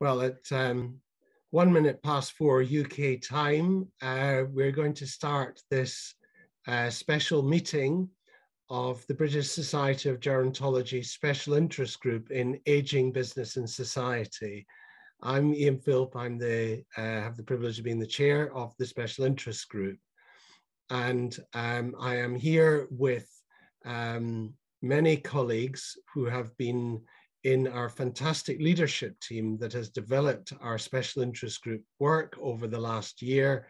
Well, at um, one minute past four UK time, uh, we're going to start this uh, special meeting of the British Society of Gerontology Special Interest Group in Aging, Business and Society. I'm Ian Philp. I'm the uh, have the privilege of being the chair of the Special Interest Group, and um, I am here with um, many colleagues who have been in our fantastic leadership team that has developed our special interest group work over the last year.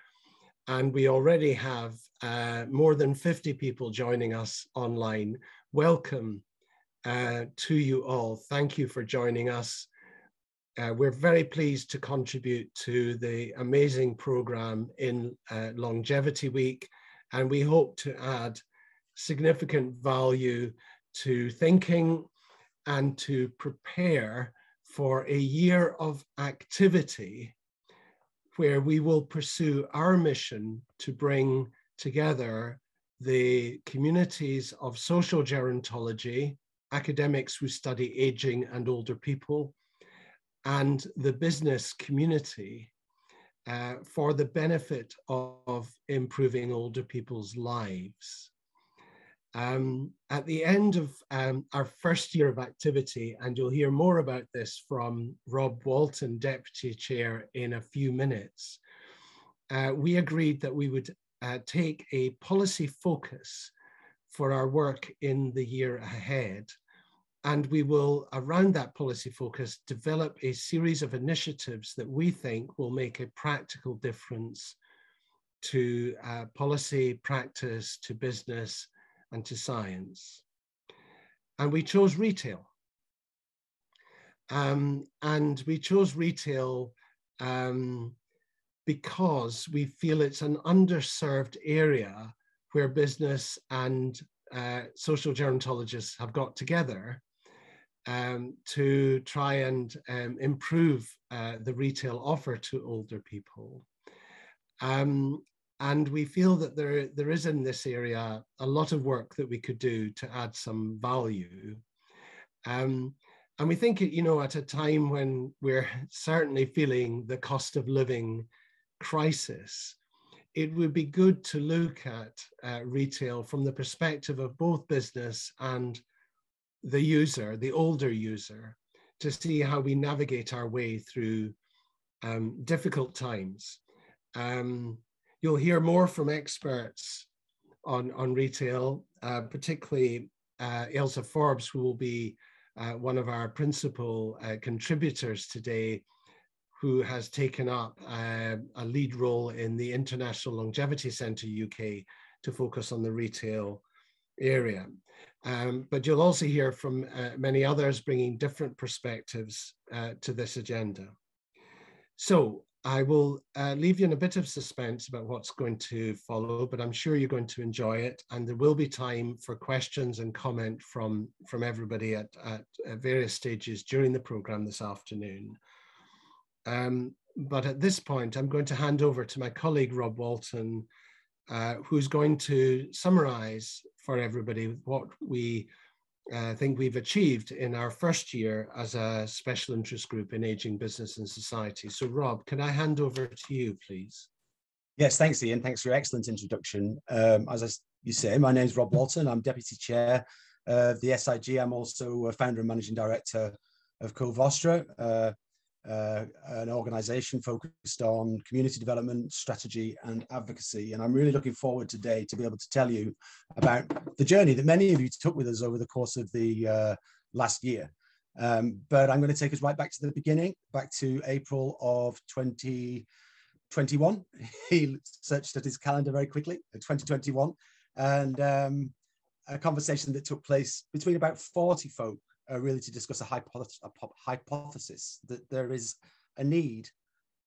And we already have uh, more than 50 people joining us online. Welcome uh, to you all. Thank you for joining us. Uh, we're very pleased to contribute to the amazing program in uh, Longevity Week, and we hope to add significant value to thinking and to prepare for a year of activity where we will pursue our mission to bring together the communities of social gerontology, academics who study aging and older people, and the business community uh, for the benefit of, of improving older people's lives. Um, at the end of um, our first year of activity, and you'll hear more about this from Rob Walton, Deputy Chair, in a few minutes, uh, we agreed that we would uh, take a policy focus for our work in the year ahead. And we will, around that policy focus, develop a series of initiatives that we think will make a practical difference to uh, policy, practice, to business, and to science. And we chose retail. Um, and we chose retail um, because we feel it's an underserved area where business and uh, social gerontologists have got together um, to try and um, improve uh, the retail offer to older people. Um, and we feel that there, there is in this area a lot of work that we could do to add some value. Um, and we think, you know, at a time when we're certainly feeling the cost of living crisis, it would be good to look at uh, retail from the perspective of both business and the user, the older user, to see how we navigate our way through um, difficult times. Um, You'll hear more from experts on, on retail, uh, particularly uh, Ailsa Forbes, who will be uh, one of our principal uh, contributors today, who has taken up uh, a lead role in the International Longevity Centre UK to focus on the retail area. Um, but you'll also hear from uh, many others bringing different perspectives to this agenda. So I will uh, leave you in a bit of suspense about what's going to follow, but I'm sure you're going to enjoy it. And there will be time for questions and comment from, from everybody at, at, at various stages during the program this afternoon. Um, but at this point, I'm going to hand over to my colleague, Rob Walton, uh, who's going to summarize for everybody what we I think we've achieved in our first year as a special interest group in aging business and society. So Rob, can I hand over to you, please? Yes, thanks, Ian. Thanks for your excellent introduction. Um, as I, you say, my name is Rob Walton. I'm Deputy Chair of the SIG. I'm also a founder and managing director of Covostra. Uh, uh, an organization focused on community development, strategy, and advocacy. And I'm really looking forward today to be able to tell you about the journey that many of you took with us over the course of the uh, last year. Um, but I'm going to take us right back to the beginning, back to April of 2021. he searched at his calendar very quickly, 2021, and um, a conversation that took place between about 40 folk uh, really to discuss a, hypothesis, a hypothesis that there is a need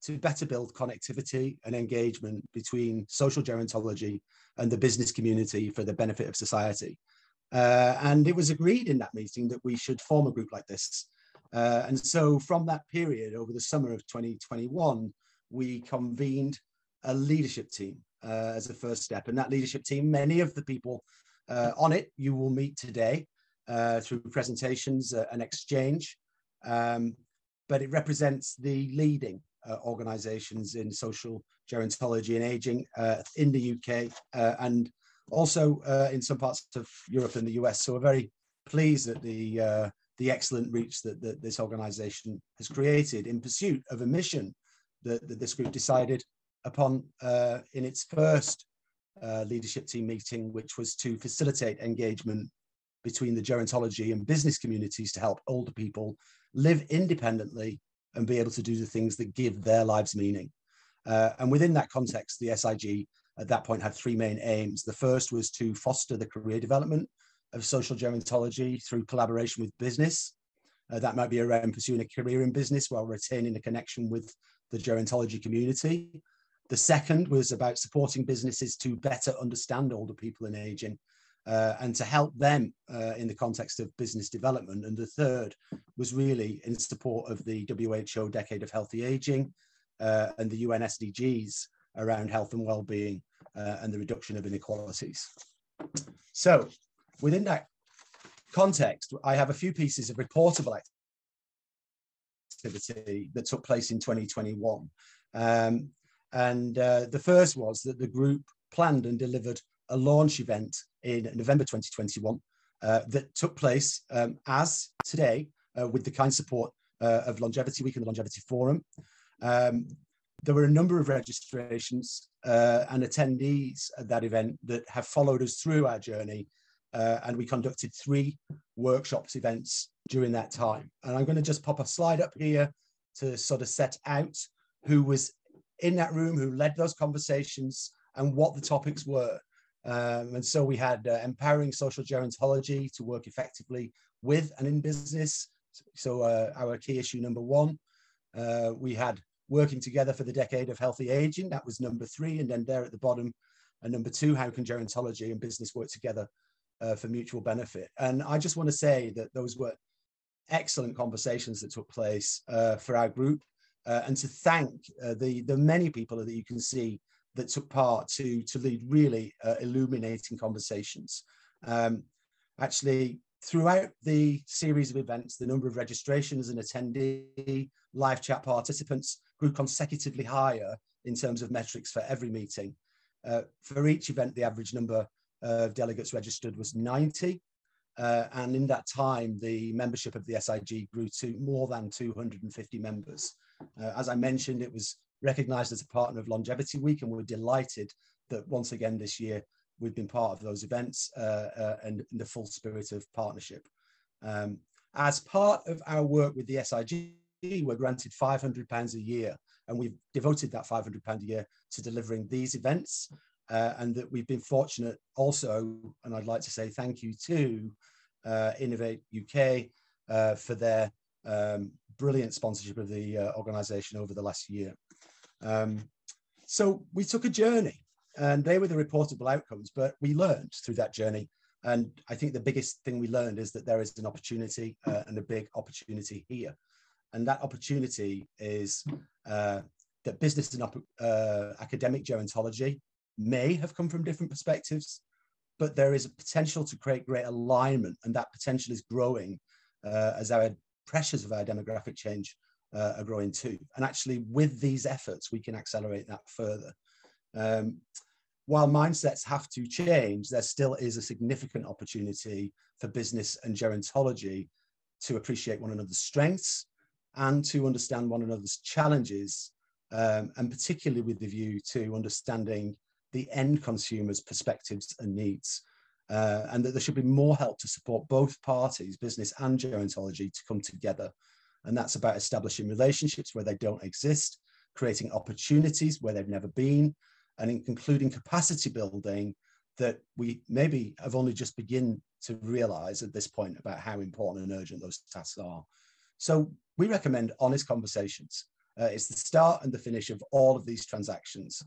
to better build connectivity and engagement between social gerontology and the business community for the benefit of society. Uh, and it was agreed in that meeting that we should form a group like this. Uh, and so from that period, over the summer of 2021, we convened a leadership team uh, as a first step. And that leadership team, many of the people uh, on it you will meet today uh, through presentations uh, and exchange. Um, but it represents the leading uh, organizations in social gerontology and aging uh, in the UK and also in some parts of Europe and the US. So we're very pleased at the the excellent reach that, that this organization has created in pursuit of a mission that, that this group decided upon uh, in its first uh, leadership team meeting, which was to facilitate engagement between the gerontology and business communities to help older people live independently and be able to do the things that give their lives meaning. Uh, and within that context, the SIG at that point had three main aims. The first was to foster the career development of social gerontology through collaboration with business. Uh, that might be around pursuing a career in business while retaining a connection with the gerontology community. The second was about supporting businesses to better understand older people in aging uh, and to help them uh, in the context of business development. And the third was really in support of the WHO Decade of Healthy Aging uh, and the UN SDGs around health and well-being uh, and the reduction of inequalities. So within that context, I have a few pieces of reportable activity that took place in 2021. Um, and uh, the first was that the group planned and delivered a launch event in November 2021 uh, that took place um, as today uh, with the kind support uh, of Longevity Week and the Longevity Forum. Um, there were a number of registrations uh, and attendees at that event that have followed us through our journey. Uh, and we conducted three workshops events during that time. And I'm going to just pop a slide up here to sort of set out who was in that room, who led those conversations, and what the topics were. Um, and so we had uh, empowering social gerontology to work effectively with and in business. So uh, our key issue number one, uh, we had working together for the decade of healthy aging. That was number three. And then there at the bottom, and number two, how can gerontology and business work together uh, for mutual benefit? And I just want to say that those were excellent conversations that took place uh, for our group uh, and to thank uh, the, the many people that you can see that took part to, to lead really uh, illuminating conversations. Um, actually, throughout the series of events, the number of registrations and attendee live chat participants grew consecutively higher in terms of metrics for every meeting. Uh, for each event, the average number of delegates registered was 90. Uh, and in that time, the membership of the SIG grew to more than 250 members. Uh, as I mentioned, it was recognized as a partner of Longevity Week, and we're delighted that once again this year we've been part of those events uh, uh, and in the full spirit of partnership. Um, as part of our work with the SIG, we're granted £500 a year, and we've devoted that £500 a year to delivering these events. Uh, and that we've been fortunate also, and I'd like to say thank you to uh, Innovate UK uh, for their um, brilliant sponsorship of the uh, organization over the last year. Um, so we took a journey and they were the reportable outcomes, but we learned through that journey. And I think the biggest thing we learned is that there is an opportunity uh, and a big opportunity here. And that opportunity is uh, that business and uh, academic gerontology may have come from different perspectives, but there is a potential to create great alignment, and that potential is growing uh, as our pressures of our demographic change uh, are growing too. And actually, with these efforts, we can accelerate that further. Um, while mindsets have to change, there still is a significant opportunity for business and gerontology to appreciate one another's strengths and to understand one another's challenges, um, and particularly with the view to understanding the end consumer's perspectives and needs. Uh, and that there should be more help to support both parties, business and gerontology, to come together and that's about establishing relationships where they don't exist, creating opportunities where they've never been, and including capacity building that we maybe have only just begin to realize at this point about how important and urgent those tasks are. So we recommend honest conversations. Uh, it's the start and the finish of all of these transactions.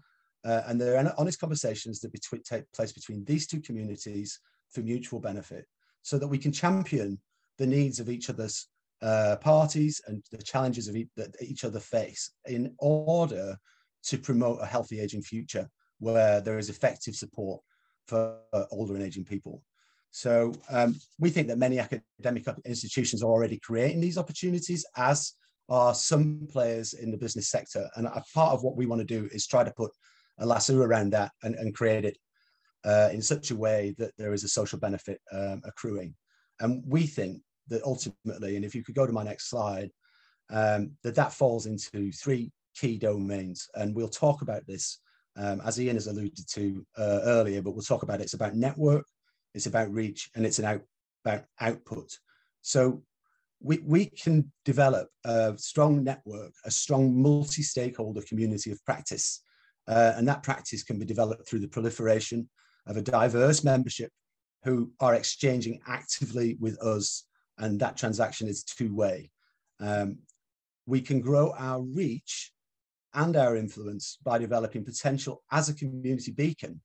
Uh, and they're honest conversations that between, take place between these two communities for mutual benefit so that we can champion the needs of each other's uh, parties and the challenges of that each other face in order to promote a healthy aging future where there is effective support for older and aging people. So um, we think that many academic institutions are already creating these opportunities as are some players in the business sector. And a part of what we want to do is try to put a lasso around that and, and create it uh, in such a way that there is a social benefit um, accruing. And we think that ultimately, and if you could go to my next slide, um, that that falls into three key domains. And we'll talk about this um, as Ian has alluded to uh, earlier, but we'll talk about it. It's about network, it's about reach, and it's an out, about output. So we, we can develop a strong network, a strong multi-stakeholder community of practice. Uh, and that practice can be developed through the proliferation of a diverse membership who are exchanging actively with us. And that transaction is two-way. Um, we can grow our reach and our influence by developing potential as a community beacon.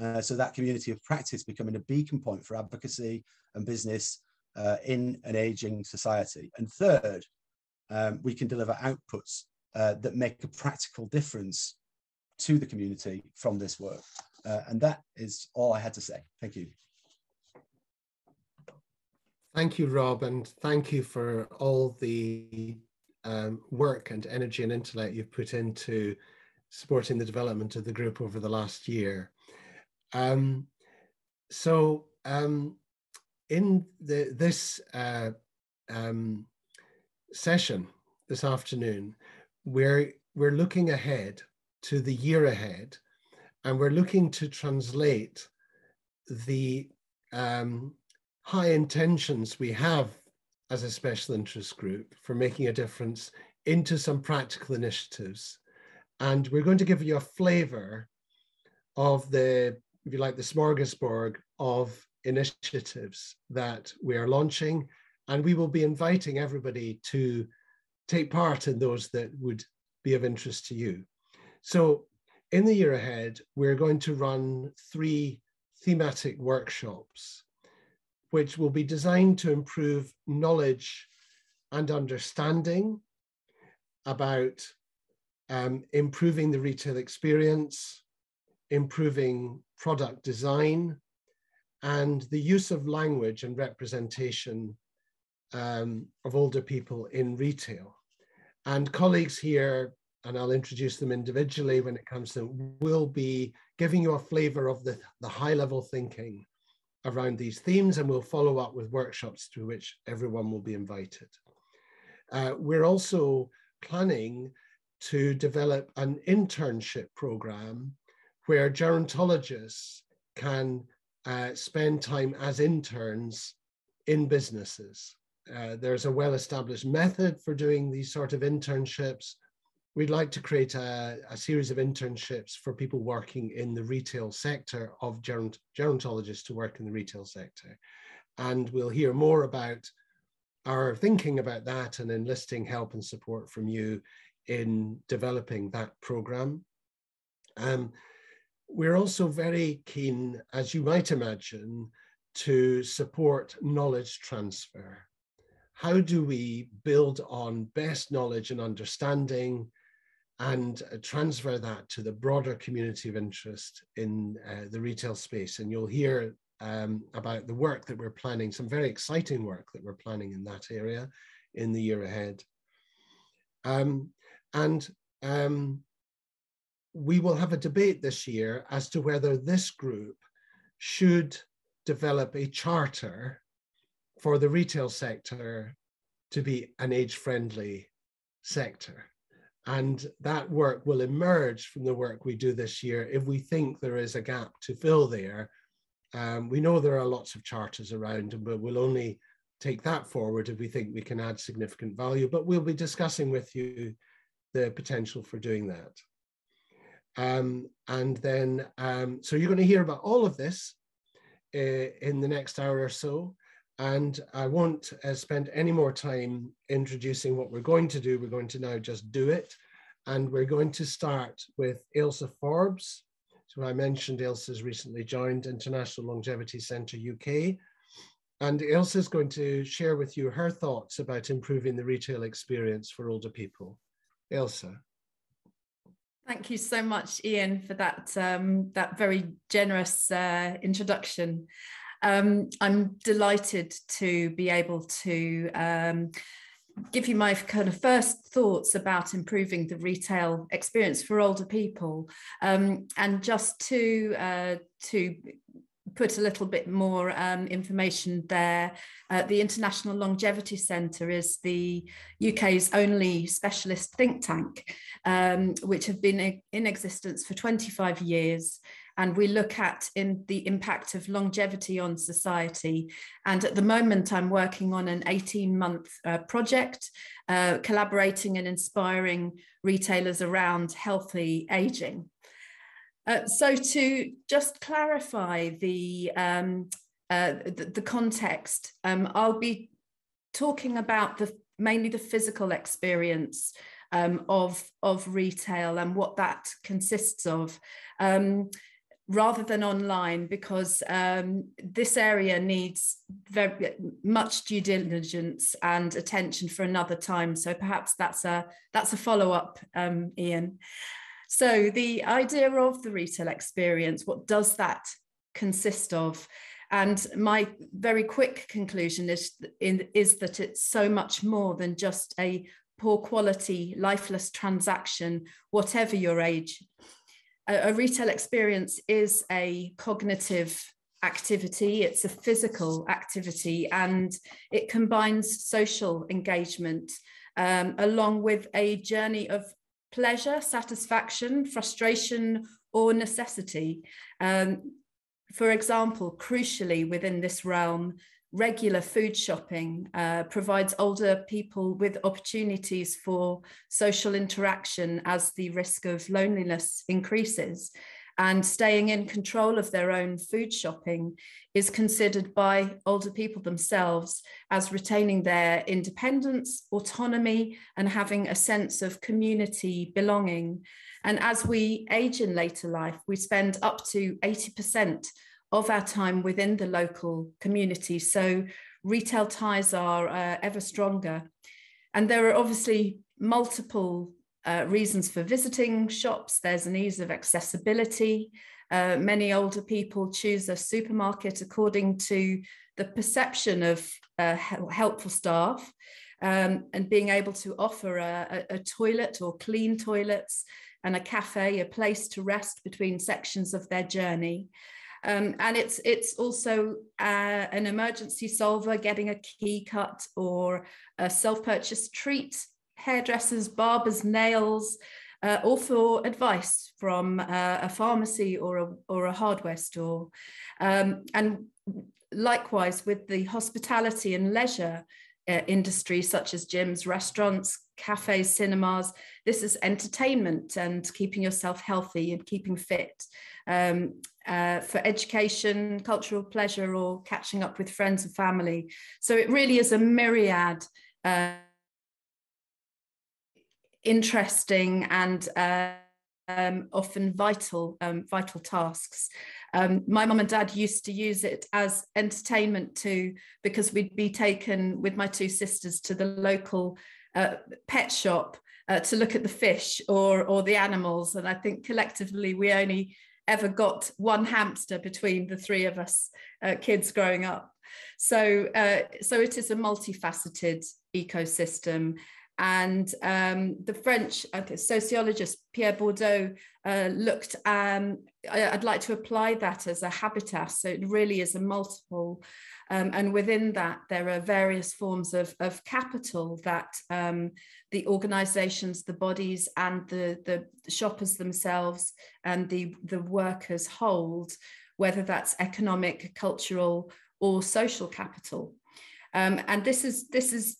Uh, so that community of practice becoming a beacon point for advocacy and business uh, in an aging society. And third, um, we can deliver outputs uh, that make a practical difference to the community from this work. Uh, and that is all I had to say. Thank you. Thank you, Rob, and thank you for all the um, work and energy and intellect you've put into supporting the development of the group over the last year. Um, so um, in the, this uh, um, session this afternoon, we're, we're looking ahead to the year ahead, and we're looking to translate the um, high intentions we have as a special interest group for making a difference into some practical initiatives. And we're going to give you a flavor of the, if you like, the smorgasbord of initiatives that we are launching. And we will be inviting everybody to take part in those that would be of interest to you. So in the year ahead, we're going to run three thematic workshops which will be designed to improve knowledge and understanding about um, improving the retail experience, improving product design, and the use of language and representation um, of older people in retail. And colleagues here, and I'll introduce them individually when it comes to, will be giving you a flavor of the, the high level thinking around these themes and we'll follow up with workshops to which everyone will be invited. Uh, we're also planning to develop an internship program where gerontologists can uh, spend time as interns in businesses. Uh, there's a well-established method for doing these sort of internships we'd like to create a, a, series of internships for people working in the retail sector of geront gerontologists to work in the retail sector. And we'll hear more about our thinking about that and enlisting help and support from you in developing that program. Um, we're also very keen, as you might imagine, to support knowledge transfer. How do we build on best knowledge and understanding and uh, transfer that to the broader community of interest in uh, the retail space. And you'll hear um, about the work that we're planning, some very exciting work that we're planning in that area in the year ahead. Um, and um, we will have a debate this year as to whether this group should develop a charter for the retail sector to be an age-friendly sector. And that work will emerge from the work we do this year if we think there is a gap to fill there. Um, we know there are lots of charters around, but we'll only take that forward if we think we can add significant value. But we'll be discussing with you the potential for doing that. Um, and then, um, so you're going to hear about all of this uh, in the next hour or so. And I won't uh, spend any more time introducing what we're going to do. We're going to now just do it. And we're going to start with Ailsa Forbes. So I mentioned Ailsa's recently joined International Longevity Centre UK. And Ailsa is going to share with you her thoughts about improving the retail experience for older people. Ailsa. Thank you so much, Ian, for that, um, that very generous uh, introduction. Um, I'm delighted to be able to um, give you my kind of first thoughts about improving the retail experience for older people, um, and just to uh, to put a little bit more um, information there. Uh, the International Longevity Centre is the UK's only specialist think tank, um, which have been in existence for 25 years and we look at in the impact of longevity on society. And at the moment, I'm working on an 18 month uh, project, uh, collaborating and inspiring retailers around healthy aging. Uh, so to just clarify the, um, uh, the, the, context, um, I'll be talking about the mainly the physical experience um, of, of retail and what that consists of. Um, rather than online because um, this area needs very much due diligence and attention for another time. So perhaps that's a that's a follow up, um, Ian. So the idea of the retail experience, what does that consist of? And my very quick conclusion is, in, is that it's so much more than just a poor quality, lifeless transaction, whatever your age a, a retail experience is a cognitive activity, it's a physical activity, and it combines social engagement um, along with a journey of pleasure, satisfaction, frustration, or necessity. Um, for example, crucially within this realm, regular food shopping uh, provides older people with opportunities for social interaction as the risk of loneliness increases. And staying in control of their own food shopping is considered by older people themselves as retaining their independence, autonomy, and having a sense of community belonging. And as we age in later life, we spend up to 80% of our time within the local community. So retail ties are uh, ever stronger. And there are obviously multiple uh, reasons for visiting shops. There's an ease of accessibility. Uh, many older people choose a supermarket according to the perception of uh, helpful staff um, and being able to offer a, a, a toilet or clean toilets and a cafe, a place to rest between sections of their journey. Um, and it's it's also uh, an emergency solver, getting a key cut or a self-purchased treat, hairdressers, barbers, nails, uh, or for advice from uh, a pharmacy or a, or a hardware store. Um, and likewise with the hospitality and leisure uh, industries such as gyms, restaurants, cafes, cinemas. This is entertainment and keeping yourself healthy and keeping fit. Um, uh, for education, cultural pleasure, or catching up with friends and family. So it really is a myriad uh, interesting and uh, um, often vital um, vital tasks. Um, my mum and dad used to use it as entertainment too, because we'd be taken with my two sisters to the local uh, pet shop uh, to look at the fish or or the animals, and I think collectively we only ever got one hamster between the three of us uh, kids growing up. So, uh, so it is a multifaceted ecosystem. And um, the French uh, sociologist Pierre Bourdieu uh, looked, um, I, would like to apply that as a habitat. So it really is a multiple um, and within that, there are various forms of, of capital that um, the organizations, the bodies, and the, the shoppers themselves and the, the workers hold, whether that's economic, cultural, or social capital. Um, and this is, this is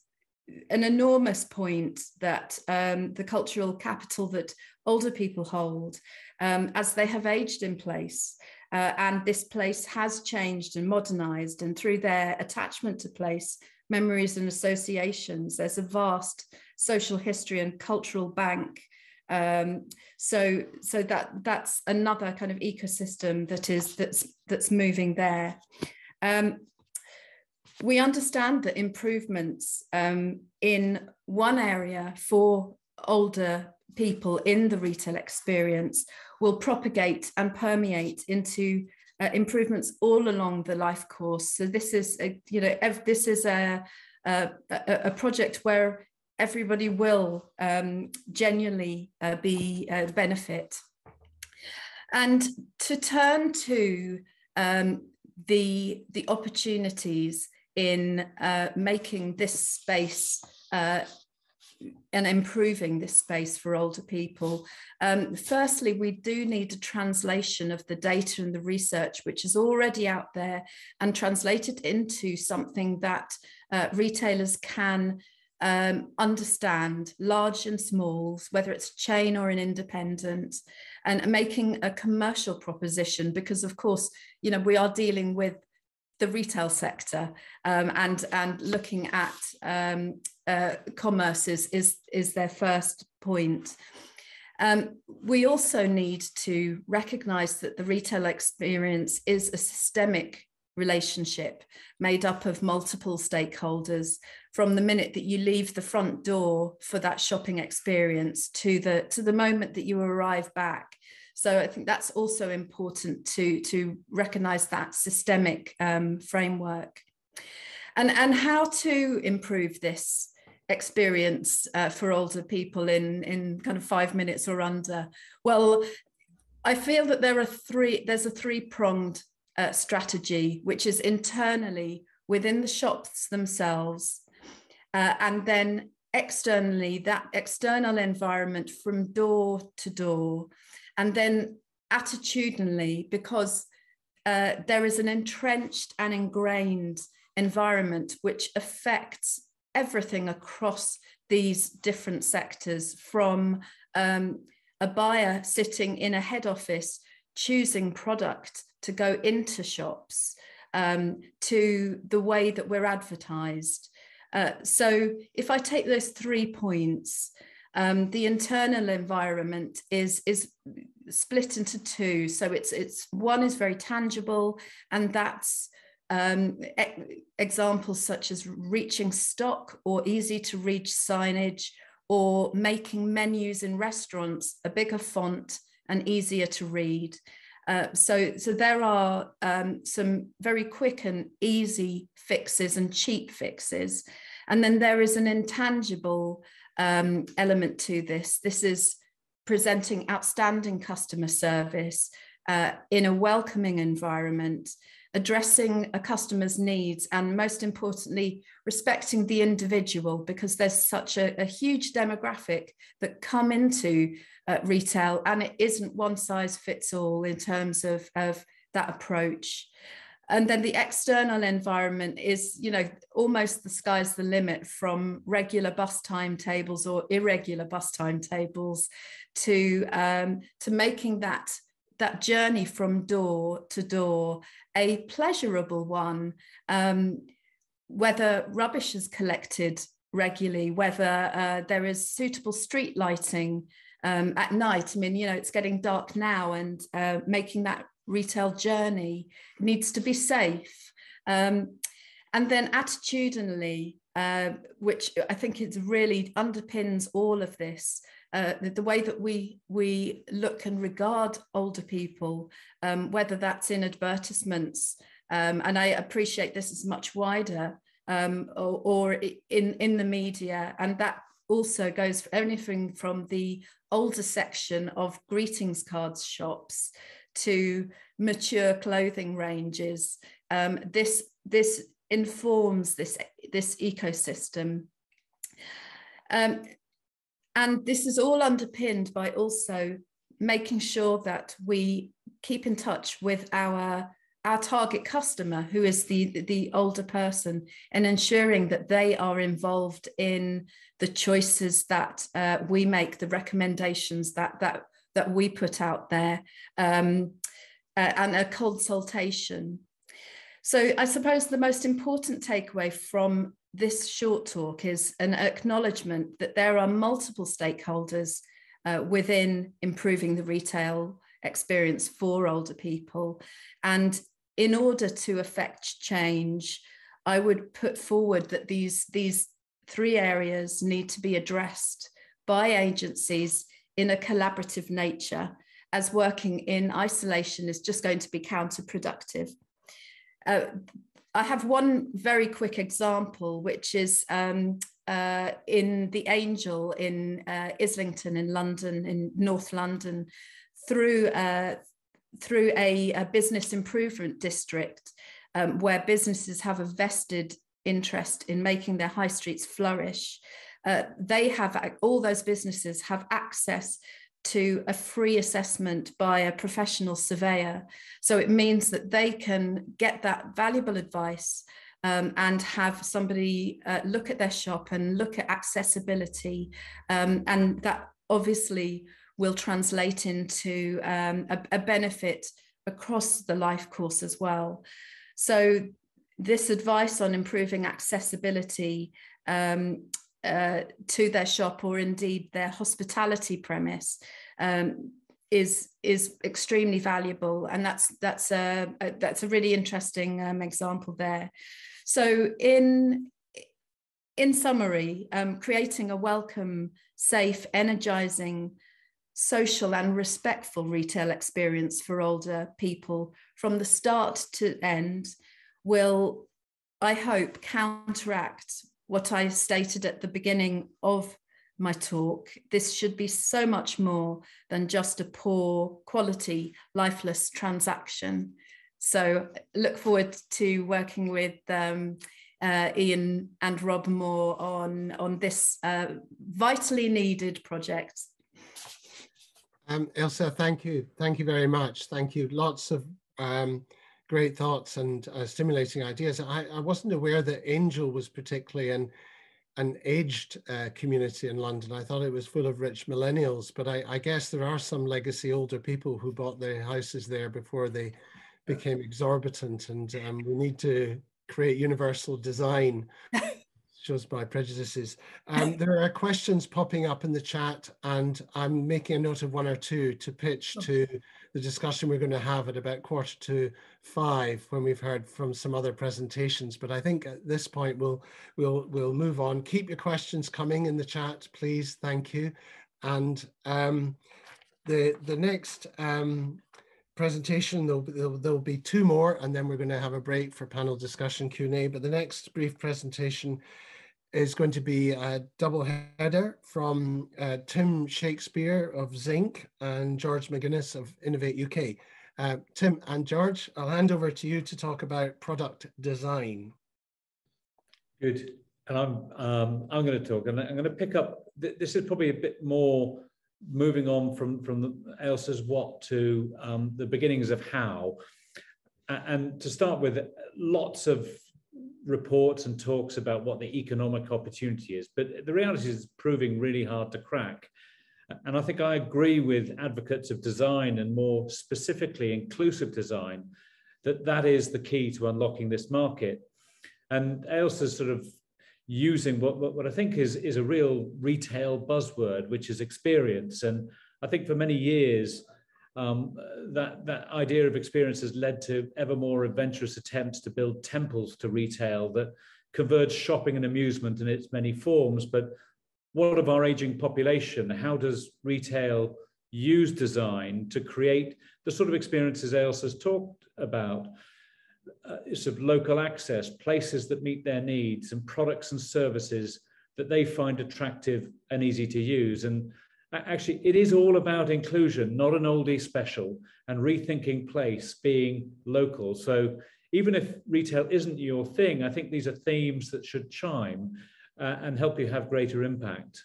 an enormous point that um, the cultural capital that older people hold um, as they have aged in place uh, and this place has changed and modernized. And through their attachment to place, memories and associations, there's a vast social history and cultural bank. Um, so, so that that's another kind of ecosystem that is that's that's moving there. Um, we understand that improvements um, in one area for older people in the retail experience will propagate and permeate into uh, improvements all along the life course. So this is, a, you know, this is a, a, a, project where everybody will um, genuinely uh, be uh, benefit. And to turn to um, the, the opportunities in uh, making this space uh, and improving this space for older people. Um, firstly, we do need a translation of the data and the research, which is already out there, and translated into something that uh, retailers can um, understand, large and smalls, whether it's a chain or an independent, and making a commercial proposition. Because, of course, you know, we are dealing with the retail sector um, and and looking at um, uh, commerce is, is is their first point. Um, we also need to recognize that the retail experience is a systemic relationship made up of multiple stakeholders from the minute that you leave the front door for that shopping experience to the to the moment that you arrive back so I think that's also important to, to recognize that systemic um, framework. And, and how to improve this experience uh, for older people in, in kind of five minutes or under? Well, I feel that there are three, there's a three-pronged uh, strategy, which is internally within the shops themselves, uh, and then externally, that external environment from door to door, and then attitudinally, because uh, there is an entrenched and ingrained environment which affects everything across these different sectors from um, a buyer sitting in a head office choosing product to go into shops um, to the way that we're advertised. Uh, so if I take those three points, um, the internal environment is is split into two. So it's it's one is very tangible, and that's um, e- examples such as reaching stock or easy to reach signage or making menus in restaurants a bigger font and easier to read. Uh, so, so there are um, some very quick and easy fixes and cheap fixes. And then there is an intangible um, element to this. This is presenting outstanding customer service uh, in a welcoming environment, addressing a customer's needs, and most importantly, respecting the individual because there's such a, a huge demographic that come into uh, retail and it isn't one size fits all in terms of, of that approach and then the external environment is you know almost the sky's the limit from regular bus timetables or irregular bus timetables to um, to making that that journey from door to door a pleasurable one um, whether rubbish is collected regularly whether uh, there is suitable street lighting um, at night. I mean you know it's getting dark now and uh, making that retail journey needs to be safe. Um, and then attitudinally, uh, which I think it really underpins all of this, uh, the, the, way that we we look and regard older people, um, whether that's in advertisements, um, and I appreciate this is much wider, um, or, or, in in the media, and that also goes for anything from the older section of greetings cards shops to mature clothing ranges. Um, this, this informs this, this ecosystem. Um, and this is all underpinned by also making sure that we keep in touch with our our target customer who is the the older person and ensuring that they are involved in the choices that uh, we make the recommendations that that that we put out there um, uh, and a consultation. So I suppose the most important takeaway from this short talk is an acknowledgement that there are multiple stakeholders uh, within improving the retail experience for older people. And in order to affect change, I would put forward that these, these three areas need to be addressed by agencies in a collaborative nature, as working in isolation is just going to be counterproductive. Uh, I have one very quick example, which is um, uh, in the Angel in uh, Islington in London, in North London, through uh, through a, a, business improvement district um, where businesses have a vested interest in making their high streets flourish. Uh, they have all those businesses have access to a free assessment by a professional surveyor. So it means that they can get that valuable advice um, and have somebody uh, look at their shop and look at accessibility. Um, and that obviously will translate into um, a, a benefit across the life course as well. So this advice on improving accessibility um, uh, to their shop or indeed their hospitality premise um, is is extremely valuable, and that's that's a, a that's a really interesting um, example there. So in in summary, um, creating a welcome, safe, energizing, social and respectful retail experience for older people from the start to end will, I hope, counteract what I stated at the beginning of my talk. This should be so much more than just a poor quality, lifeless transaction. So look forward to working with um, uh, Ian and Rob more on, on this uh, vitally needed project. Um, Ailsa, thank you. Thank you very much. Thank you. Lots of um, great thoughts and uh, stimulating ideas. I, I, wasn't aware that Angel was particularly an, an aged uh, community in London. I thought it was full of rich millennials, but I, I, guess there are some legacy older people who bought their houses there before they became exorbitant and um, we need to create universal design shows my prejudices. Um, there are questions popping up in the chat, and I'm making a note of one or two to pitch to the discussion we're going to have at about quarter to five when we've heard from some other presentations. But I think at this point we'll we'll we'll move on. Keep your questions coming in the chat, please. Thank you. And um, the the next um, presentation. There'll, there'll, there'll, be two more, and then we're going to have a break for panel discussion Q&A. But the next brief presentation is going to be a double header from uh, Tim Shakespeare of Zinc and George MacGinnis of Innovate UK. Uh, Tim and George, I'll hand over to you to talk about product design. Good. And I'm, um, I'm going to talk, and I'm going to pick up, this is probably a bit more moving on from, from the Ailsa's what to um, the beginnings of how. And to start with, lots of reports and talks about what the economic opportunity is, but the reality is proving really hard to crack. And I think I agree with advocates of design and more specifically inclusive design that that is the key to unlocking this market. And Ailsa's sort of using what, what, what I think is, is a real retail buzzword, which is experience. And I think for many years, um, that, that idea of experience has led to ever more adventurous attempts to build temples to retail that converge shopping and amusement in its many forms. But what of our aging population? How does retail use design to create the sort of experiences Ailsa has talked about? Uh, sort of local access, places that meet their needs, and products and services that they find attractive and easy to use. And actually it is all about inclusion not an oldie special and rethinking place being local. So even if retail isn't your thing i think these are themes that should chime uh, and help you have greater impact.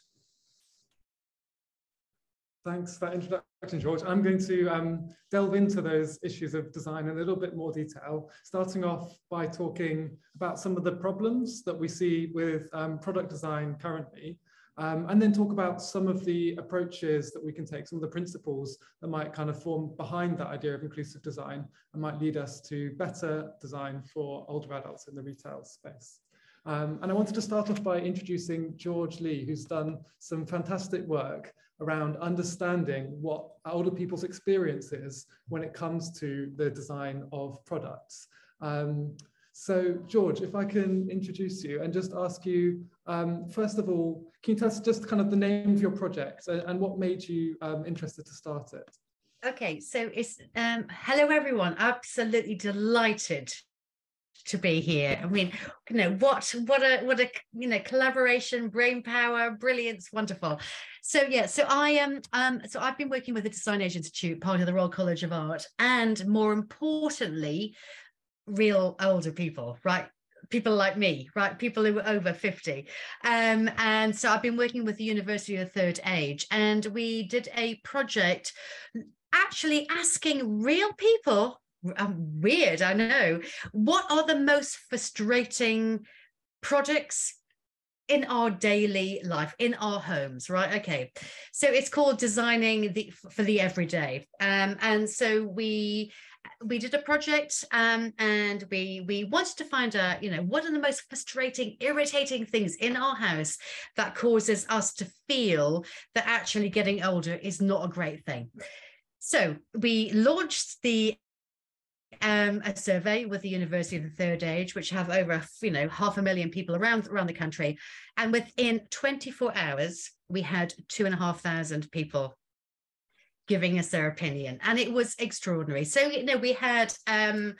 Thanks for that introduction, George. I'm going to um, delve into those issues of design in a little bit more detail, starting off by talking about some of the problems that we see with um, product design currently, um, and then talk about some of the approaches that we can take, some of the principles that might kind of form behind that idea of inclusive design and might lead us to better design for older adults in the retail space. Um, and I wanted to start off by introducing George Lee, who's done some fantastic work around understanding what older people's experience is when it comes to the design of products. Um, so George, if I can introduce you and just ask you, um, first of all, can you tell us just kind of the name of your project and, and what made you um, interested to start it? Okay, so it's um, hello everyone. Absolutely delighted to be here. I mean, you know, what what a what a you know collaboration, brain power, brilliance, wonderful. So yeah, so I am um, so I've been working with the Design Age Institute, part of the Royal College of Art, and more importantly, real older people, right? people like me, right? People who are over 50. Um, and so I've been working with the University of the Third Age, and we did a project actually asking real people, um, weird, I know, what are the most frustrating projects in our daily life in our homes right okay so it's called designing the for the everyday um, and so we we did a project um, and we we wanted to find out you know what are the most frustrating irritating things in our house that causes us to feel that actually getting older is not a great thing. So we launched the um, a survey with the University of the Third Age, which have over you know half a million people around around the country, and within 24 hours we had two and a half thousand people giving us their opinion, and it was extraordinary. So you know we had. Um,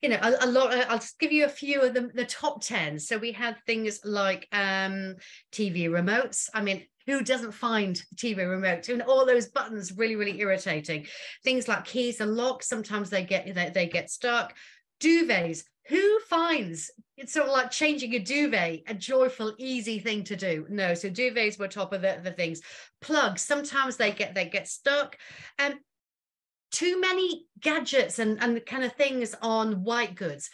you know, a, a, lot. I'll just give you a few of the, the top 10. So we had things like um, TV remotes. I mean, who doesn't find TV remote and all those buttons really, really irritating? Things like keys and locks, sometimes they get they, they get stuck. Duvets, who finds it's sort of like changing a duvet a joyful easy thing to do? No so duvets were top of the, the things. Plugs sometimes they get they get stuck. And too many gadgets and and kind of things on white goods.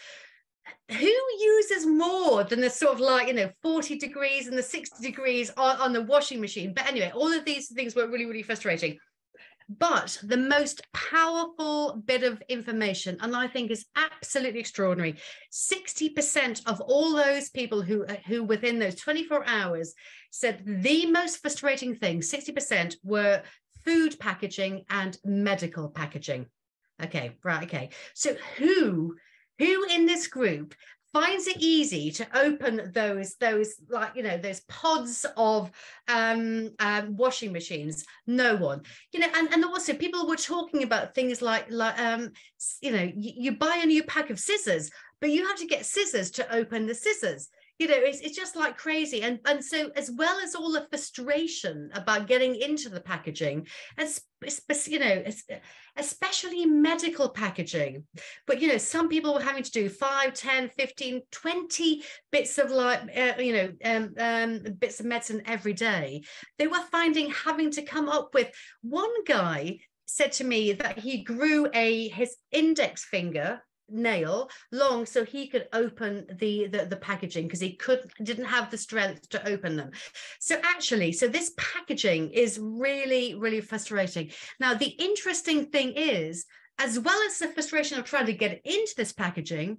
Who uses more than the sort of like you know 40 degrees and the 60 degrees on, on the washing machine? But anyway all of these things were really really frustrating but the most powerful bit of information and i think is absolutely extraordinary 60% of all those people who uh, who within those 24 hours said the most frustrating thing 60% were food packaging and medical packaging. Okay right okay. So who who in this group finds it easy to open those those like you know those pods of um, um, washing machines. No one. You know and, and also people were talking about things like like um, you know you, you buy a new pack of scissors but you have to get scissors to open the scissors you know it's, it's just like crazy. And and so as well as all the frustration about getting into the packaging and you know especially medical packaging. But you know some people were having to do 5 10 15 20 bits of like uh, you know um, um, bits of medicine every day. They were finding having to come up with one guy said to me that he grew a his index finger nail long so he could open the the, the packaging because he could didn't have the strength to open them. So actually so this packaging is really really frustrating. Now the interesting thing is as well as the frustration of trying to get into this packaging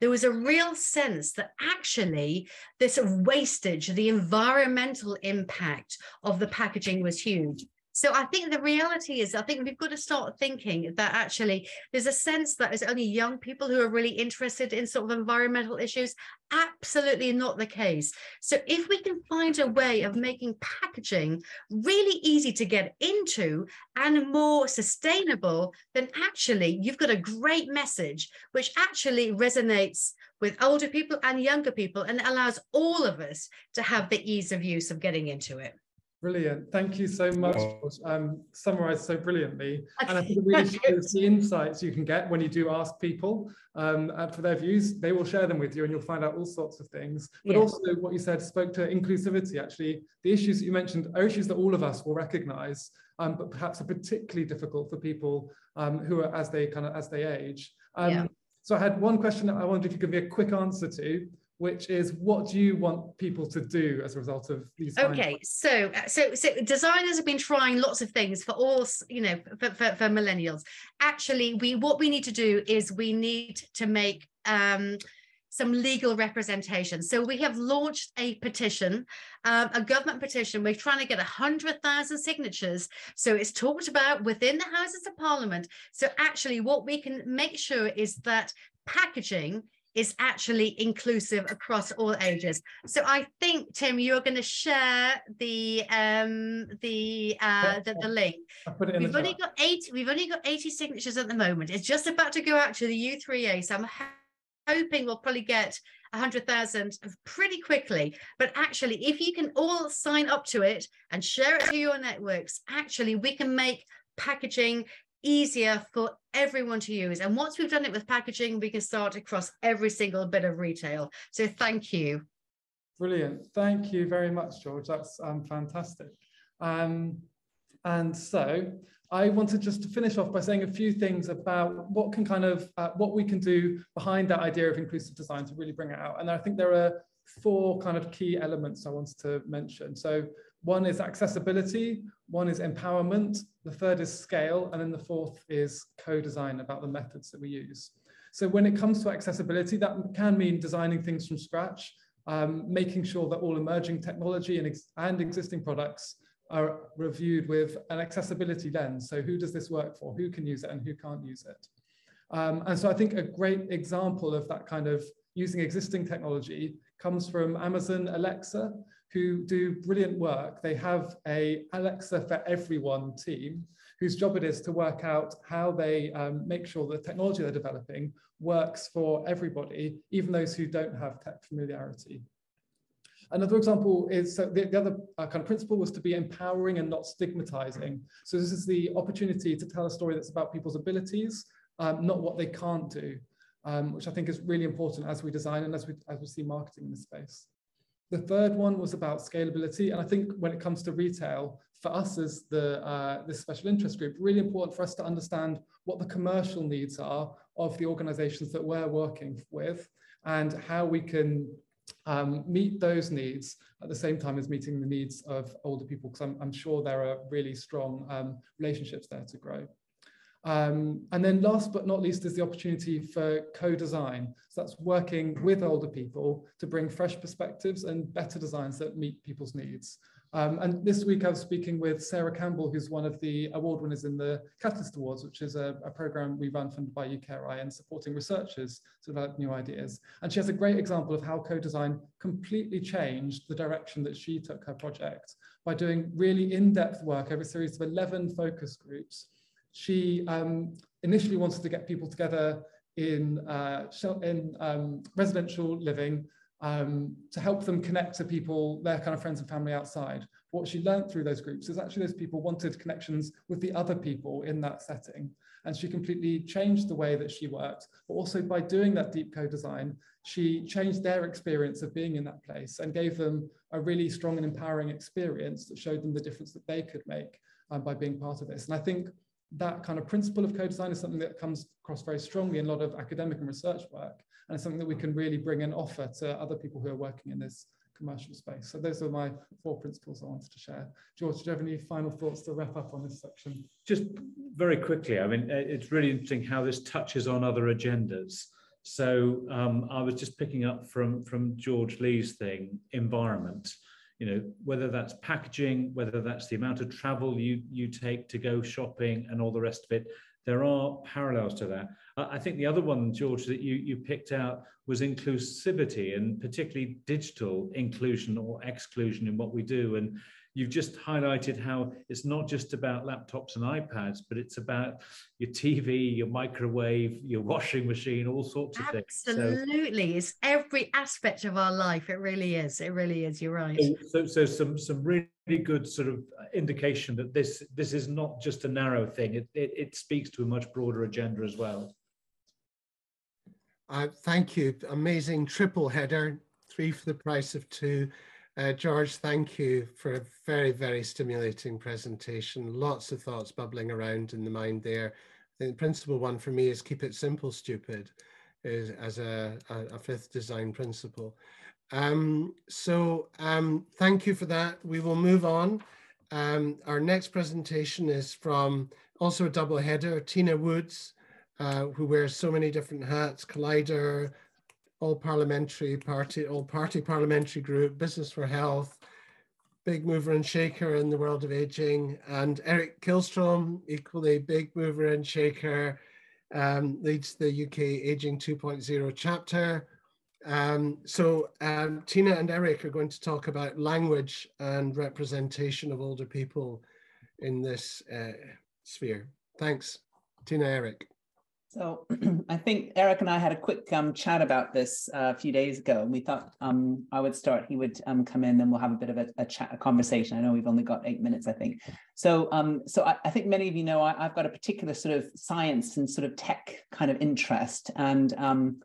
there was a real sense that actually this wastage the environmental impact of the packaging was huge so I think the reality is, I think we've got to start thinking that actually there's a sense that it's only young people who are really interested in sort of environmental issues. Absolutely not the case. So if we can find a way of making packaging really easy to get into and more sustainable, then actually you've got a great message which actually resonates with older people and younger people and allows all of us to have the ease of use of getting into it. Brilliant. Thank you so much. Um, summarized so brilliantly. And I think it really shows the insights you can get when you do ask people um, for their views. They will share them with you and you'll find out all sorts of things. But also what you said spoke to inclusivity. Actually, the issues that you mentioned are issues that all of us will recognize, um, but perhaps are particularly difficult for people um, who are as they kind of as they age. Um, yeah. So I had one question that I wondered if you could give me a quick answer to which is what do you want people to do as a result of these okay so so so designers have been trying lots of things for all you know for, for, for millennials actually we what we need to do is we need to make um some legal representation. So we have launched a petition, um, a government petition. We're trying to get 100,000 signatures. So it's talked about within the Houses of Parliament. So actually what we can make sure is that packaging is actually inclusive across all ages. So I think Tim, you're going to share the um the uh the, the link. we've only got eight. We've only got 80 signatures at the moment. It's just about to go out to the U3A. So I'm hoping we'll probably get 100,000 pretty quickly. But actually, if you can all sign up to it and share it to your networks, actually, we can make packaging easier for everyone to use. And once we've done it with packaging, we can start across every single bit of retail. So thank you. Brilliant. Thank you very much, George. That's um, fantastic. Um, and so I wanted just to finish off by saying a few things about what can kind of, uh, what we can do behind that idea of inclusive design to really bring it out. And I think there are four kind of key elements I wanted to mention. So one is accessibility, one is empowerment, the third is scale, and then the fourth is co-design about the methods that we use. So when it comes to accessibility, that can mean designing things from scratch, um, making sure that all emerging technology and, ex and existing products are reviewed with an accessibility lens. So who does this work for? Who can use it and who can't use it? Um, and so I think a great example of that kind of using existing technology comes from Amazon Alexa, who do brilliant work. They have a Alexa for everyone team whose job it is to work out how they um, make sure the technology they're developing works for everybody, even those who don't have tech familiarity. Another example is so the, the other uh, kind of principle was to be empowering and not stigmatizing. So this is the opportunity to tell a story that's about people's abilities, um, not what they can't do, um, which I think is really important as we design and as we, as we see marketing in this space. The third one was about scalability. And I think when it comes to retail, for us as the uh, this special interest group, really important for us to understand what the commercial needs are of the organizations that we're working with and how we can um, meet those needs at the same time as meeting the needs of older people, because I'm, I'm, sure there are really strong um, relationships there to grow. Um, and then last but not least is the opportunity for co-design. So that's working with older people to bring fresh perspectives and better designs that meet people's needs. Um, and this week I was speaking with Sarah Campbell, who's one of the award winners in the Catalyst Awards, which is a, a program we run funded by UKRI and supporting researchers to develop new ideas. And she has a great example of how co-design completely changed the direction that she took her project by doing really in-depth work over a series of 11 focus groups. She um, initially wanted to get people together in, uh, in um, residential living um, to help them connect to people, their kind of friends and family outside. What she learned through those groups is actually those people wanted connections with the other people in that setting. And she completely changed the way that she worked. But also by doing that deep co-design, she changed their experience of being in that place and gave them a really strong and empowering experience that showed them the difference that they could make um, by being part of this. And I think that kind of principle of co-design is something that comes across very strongly in a lot of academic and research work and it's something that we can really bring and offer to other people who are working in this commercial space. So those are my four principles I wanted to share. George, do you have any final thoughts to wrap up on this section? Just very quickly, I mean, it's really interesting how this touches on other agendas. So um, I was just picking up from, from George Lee's thing, environment, you know, whether that's packaging, whether that's the amount of travel you, you take to go shopping and all the rest of it, there are parallels to that. I think the other one, George, that you, you picked out was inclusivity and particularly digital inclusion or exclusion in what we do. And you've just highlighted how it's not just about laptops and iPads, but it's about your TV, your microwave, your washing machine, all sorts of Absolutely. things. Absolutely. So, it's every aspect of our life. It really is. It really is. You're right. So, so some, some really good sort of indication that this, this is not just a narrow thing. It, it, it speaks to a much broader agenda as well. Uh, thank you. Amazing triple header, three for the price of two. Uh, George, thank you for a very, very stimulating presentation. Lots of thoughts bubbling around in the mind there. The principal one for me is keep it simple, stupid, is as a, a, a fifth design principle. Um, so um, thank you for that. We will move on. Um, our next presentation is from also a double header, Tina Woods, uh, who wears so many different hats, Collider, all parliamentary party, all party parliamentary group, Business for Health, big mover and shaker in the world of aging, and Eric Khilstrom, equally big mover and shaker, um, leads the UK Aging 2.0 chapter. Um, so um, Tina and Eric are going to talk about language and representation of older people in this uh, sphere. Thanks, Tina, Eric. So I think Eric and I had a quick um, chat about this uh, a few days ago, and we thought um, I would start. He would um, come in, and we'll have a bit of a, a, chat, a conversation. I know we've only got eight minutes, I think. So, um, so I, I, think many of you know I, have got a particular sort of science and sort of tech kind of interest, and um,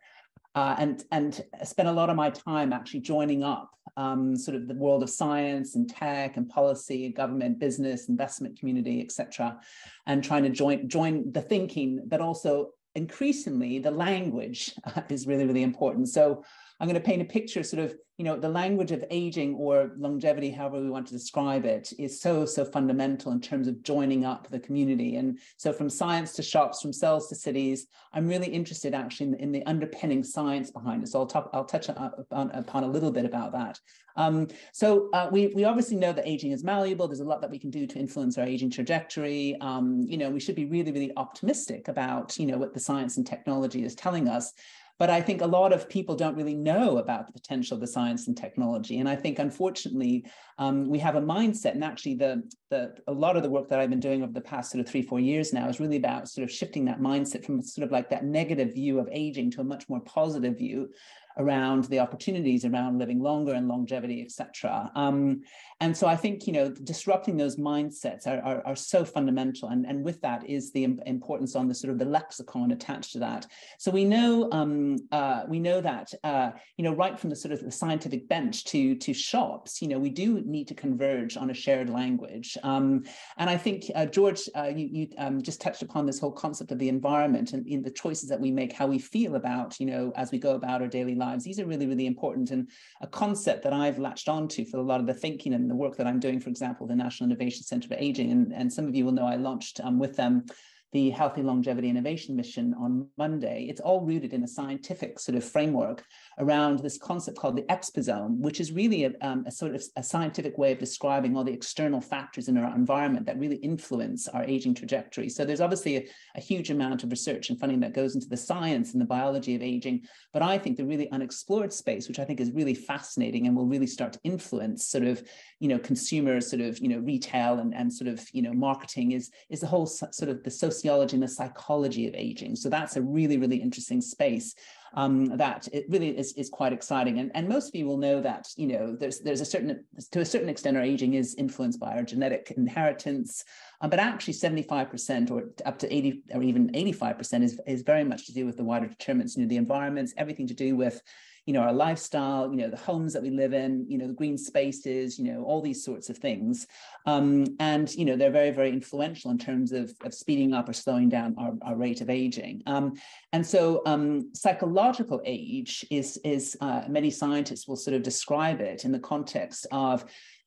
uh, and and spent a lot of my time actually joining up um, sort of the world of science and tech and policy, and government, business, investment community, etc., and trying to join join the thinking, but also increasingly the language uh, is really really important. So I'm going to paint a picture sort of, you know, the language of aging or longevity, however we want to describe it, is so, so fundamental in terms of joining up the community. And so from science to shops, from cells to cities, I'm really interested actually in, in the underpinning science behind it. So I'll talk, I'll touch upon, upon a little bit about that. Um, so uh, we, we obviously know that aging is malleable. There's a lot that we can do to influence our aging trajectory. Um, you know, we should be really, really optimistic about, you know, what the science and technology is telling us. But I think a lot of people don't really know about the potential of the science and technology. And I think, unfortunately, um, we have a mindset, and actually, the, the a lot of the work that I've been doing over the past sort of three, four years now is really about sort of shifting that mindset from sort of like that negative view of aging to a much more positive view around the opportunities around living longer and longevity, etc. Um, and so I think, you know, disrupting those mindsets are, are, are, so fundamental. And, and with that is the importance on the sort of the lexicon attached to that. So we know, um, uh, we know that, uh, you know, right from the sort of the scientific bench to, to shops, you know, we do need to converge on a shared language. Um, and I think, uh, George, uh, you, you um, just touched upon this whole concept of the environment and in the choices that we make, how we feel about, you know, as we go about our daily lives. These are really, really important and a concept that I've latched onto for a lot of the thinking and the work that I'm doing, for example, the National Innovation Center for Aging. And, and some of you will know I launched um, with them the Healthy Longevity Innovation Mission on Monday. It's all rooted in a scientific sort of framework around this concept called the exposome, which is really a, um, a, sort of a scientific way of describing all the external factors in our environment that really influence our aging trajectory. So there's obviously a, a huge amount of research and funding that goes into the science and the biology of aging. But I think the really unexplored space, which I think is really fascinating and will really start to influence sort of, you know, consumer sort of, you know, retail and, and sort of, you know, marketing is, is the whole sort of the sociology and the psychology of aging. So that's a really, really interesting space um, that it really is, is quite exciting. And, and most of you will know that, you know, there's, there's a certain, to a certain extent, our aging is influenced by our genetic inheritance, uh, but actually 75% or up to 80 or even 85% is, is very much to do with the wider determinants, you know, the environments, everything to do with you know, our lifestyle, you know, the homes that we live in, you know, the green spaces, you know, all these sorts of things. Um, and, you know, they're very, very influential in terms of, of speeding up or slowing down our, our rate of aging. Um, and so um, psychological age is, is uh, many scientists will sort of describe it in the context of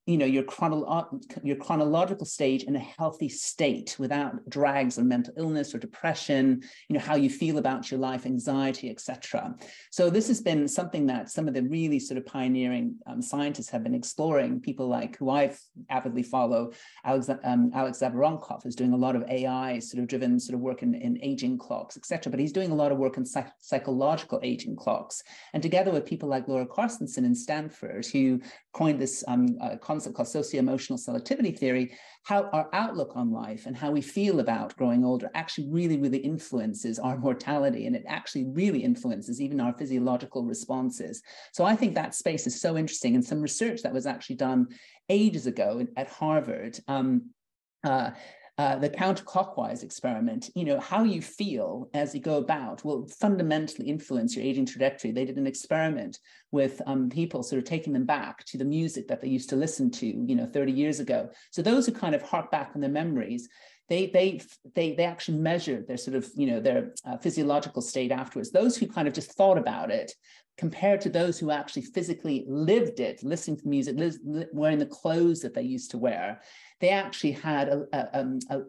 you know your, chronolo- your chronological stage in a healthy state without drags of mental illness or depression you know how you feel about your life anxiety etc so this has been something that some of the really sort of pioneering um, scientists have been exploring. People like who i avidly follow alex, um, alex Zhavoronkov is doing a lot of ai sort of driven sort of work in, in aging clocks etc but he's doing a lot of work in psych- psychological aging clocks. And together with people like laura carstensen in stanford who coined this um, uh, concept called socio-emotional selectivity theory, how our outlook on life and how we feel about growing older actually really, really influences our mortality. And it actually really influences even our physiological responses. So I think that space is so interesting. And some research that was actually done ages ago at Harvard um, uh, uh, the counterclockwise experiment, you know, how you feel as you go about will fundamentally influence your aging trajectory. They did an experiment with um, people sort of taking them back to the music that they used to listen to, you know, 30 years ago. So those who kind of hark back on their memories, they they they they actually measured their sort of you know their uh, physiological state afterwards. Those who kind of just thought about it compared to those who actually physically lived it, listening to music, li- wearing the clothes that they used to wear, they actually had a, a, um, a,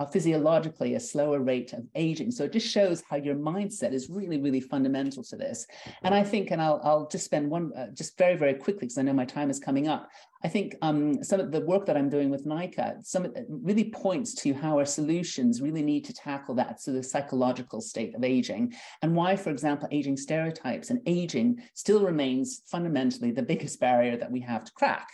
a, physiologically a slower rate of aging. So it just shows how your mindset is really, really fundamental to this. And I think, and I'll, I'll just spend one, uh, just very, very quickly, because I know my time is coming up. I think um, some of the work that I'm doing with NICA, some of really points to how our solutions really need to tackle that, so the psychological state of aging, and why, for example, aging stereotypes and aging still remains fundamentally the biggest barrier that we have to crack.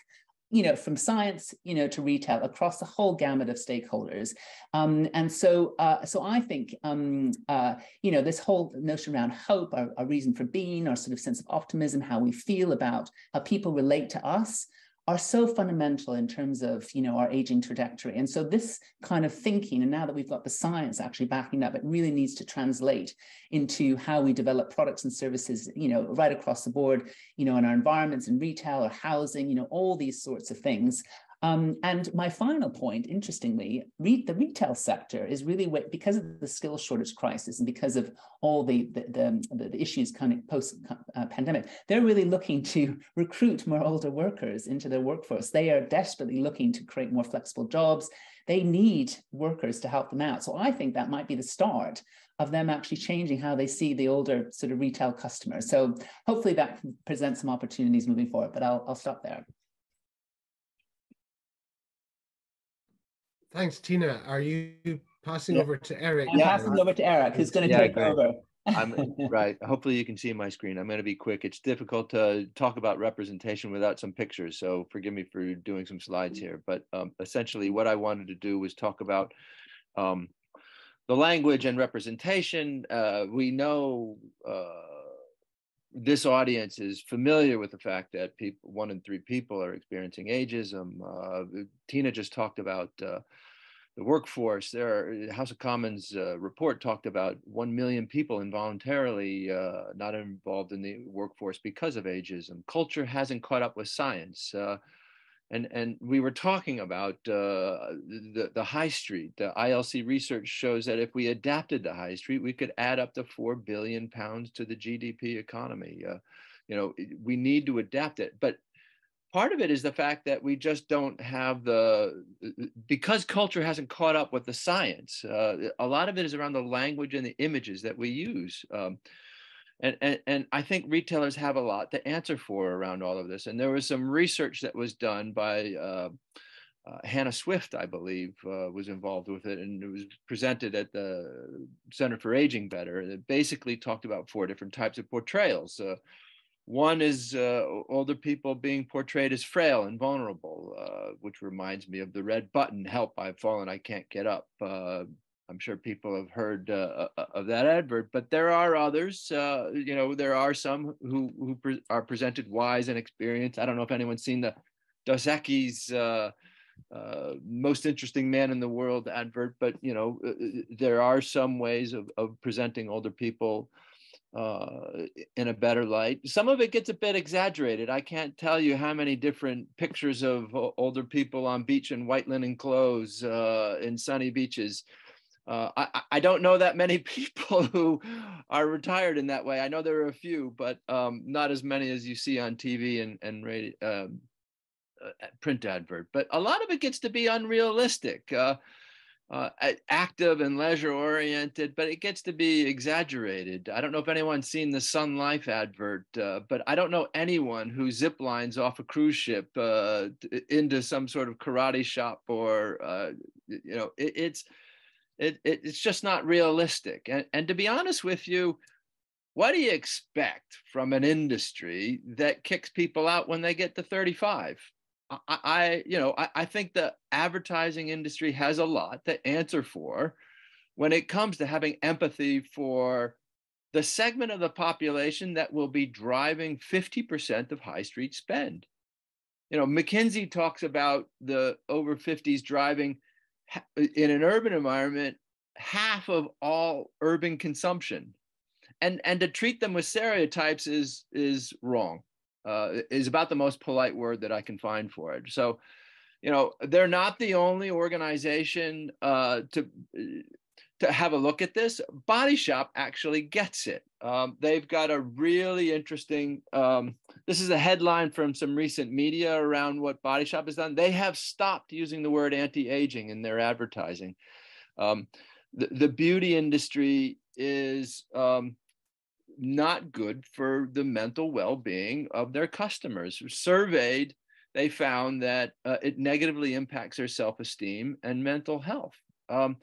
You know, from science, you know, to retail across the whole gamut of stakeholders. Um, and so, uh, so I think, um, uh, you know, this whole notion around hope, our, our reason for being, our sort of sense of optimism, how we feel about how people relate to us, are so fundamental in terms of you know our aging trajectory. And so this kind of thinking and now that we've got the science actually backing up it really needs to translate into how we develop products and services you know right across the board you know in our environments in retail or housing you know all these sorts of things um, and my final point, interestingly, re the retail sector is really because of the skill shortage crisis and because of all the the, the, the issues kind of post uh, pandemic, they're really looking to recruit more older workers into their workforce. They are desperately looking to create more flexible jobs. They need workers to help them out. So I think that might be the start of them actually changing how they see the older sort of retail customers. So hopefully that presents some opportunities moving forward. But I'll I'll stop there. Thanks, Tina. Are you passing yeah. over to Eric? I'm yeah. passing over to Eric, who's going to yeah, take great. over. I'm right. Hopefully you can see my screen. I'm going to be quick. It's difficult to talk about representation without some pictures, so forgive me for doing some slides here. But um, essentially, what I wanted to do was talk about um, the language and representation. Uh, we know uh, this audience is familiar with the fact that people, one in three people are experiencing ageism. Uh, Tina just talked about uh, the workforce. There, are, House of Commons uh, report talked about one million people involuntarily uh, not involved in the workforce because of ageism. Culture hasn't caught up with science. And, and we were talking about uh, the, the high street. The ILC research shows that if we adapted the high street, we could add up to 4 billion pounds to the GDP economy. Uh, you know, we need to adapt it. But part of it is the fact that we just don't have the because culture hasn't caught up with the science uh, a lot of it is around the language and the images that we use um, and, and, and i think retailers have a lot to answer for around all of this and there was some research that was done by uh, uh, Hannah Swift, I believe, uh, was involved with it, and it was presented at the Center for Aging Better. It basically talked about four different types of portrayals. Uh, one is uh, older people being portrayed as frail and vulnerable, uh, which reminds me of the red button, help, I've fallen, I can't get up. Uh, I'm sure people have heard uh, uh, of that advert, but there are others. Uh, you know, there are some who, who pre are presented wise and experienced. I don't know if anyone's seen the Dos Equis most interesting man in the world advert, but you know, there are some ways of, of presenting older people uh, in a better light. Some of it gets a bit exaggerated. I can't tell you how many different pictures of older people on beach in white linen clothes uh, in sunny beaches. Uh, I, I, don't know that many people who are retired in that way. I know there are a few, but um, not as many as you see on TV and, and radio, um, uh, print advert. But a lot of it gets to be unrealistic. Uh, uh, active and leisure oriented, but it gets to be exaggerated. I don't know if anyone's seen the Sun Life advert, uh, but I don't know anyone who zip lines off a cruise ship uh, into some sort of karate shop or, you know, it, it's it, it's just not realistic. And, and to be honest with you, what do you expect from an industry that kicks people out when they get to 35? I, I you know, I, I think the advertising industry has a lot to answer for when it comes to having empathy for the segment of the population that will be driving 50% of high street spend. You know, McKinsey talks about the over 50s driving in an urban environment half of all urban consumption. And, and to treat them with stereotypes is, is wrong uh, is about the most polite word that I can find for it. So, you know, they're not the only organization uh, to to have a look at this. Body Shop actually gets it. Um, they've got a really interesting. Um, this is a headline from some recent media around what Body Shop has done. They have stopped using the word anti-aging in their advertising. Um, the, the beauty industry is um, not good for the mental well-being of their customers. Surveyed, they found that uh, it negatively impacts their self-esteem and mental health. Um,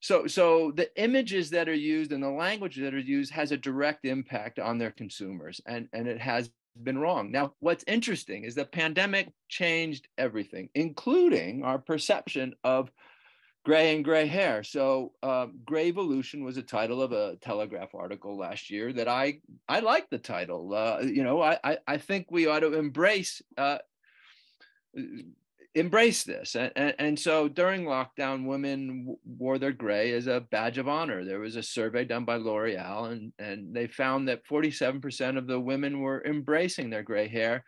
so, so the images that are used and the language that are used has a direct impact on their consumers, and and it has been wrong. Now, what's interesting is the pandemic changed everything, including our perception of gray and gray hair. So, um, "Gray Evolution" was a title of a Telegraph article last year that I I like the title. Uh, you know, I, I, I think we ought to embrace uh, embrace this. And, and, and, so during lockdown, women wore their gray as a badge of honor. There was a survey done by L'Oreal, and, and they found that 47% of the women were embracing their gray hair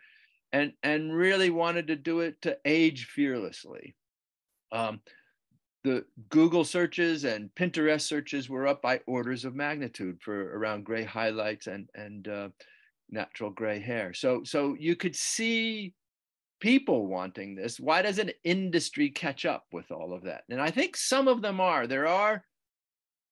and, and really wanted to do it to age fearlessly. Um, the Google searches and Pinterest searches were up by orders of magnitude for around gray highlights and, and uh, natural gray hair. So, so you could see people wanting this why doesn't industry catch up with all of that? And i think some of them are. There are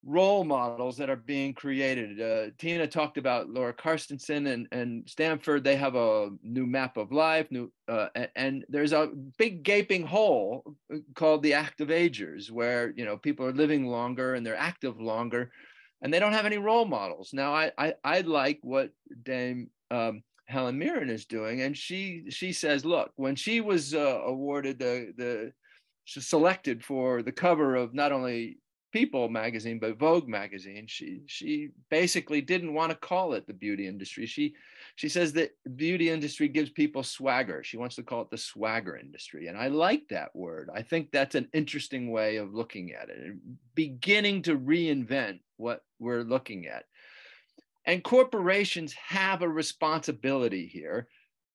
role models that are being created. Uh, tina talked about laura carstensen and, and stanford. They have a new map of life new uh, and, and there's a big gaping hole uh, called the active agers where you know people are living longer and they're active longer and they don't have any role models. Now i i, I like what dame um, Helen Mirren is doing, and she she says, look, when she was uh, awarded the the selected for the cover of not only People magazine but Vogue magazine, she she basically didn't want to call it the beauty industry. She she says that beauty industry gives people swagger. She wants to call it the swagger industry, and I like that word. I think that's an interesting way of looking at it, and beginning to reinvent what we're looking at. And corporations have a responsibility here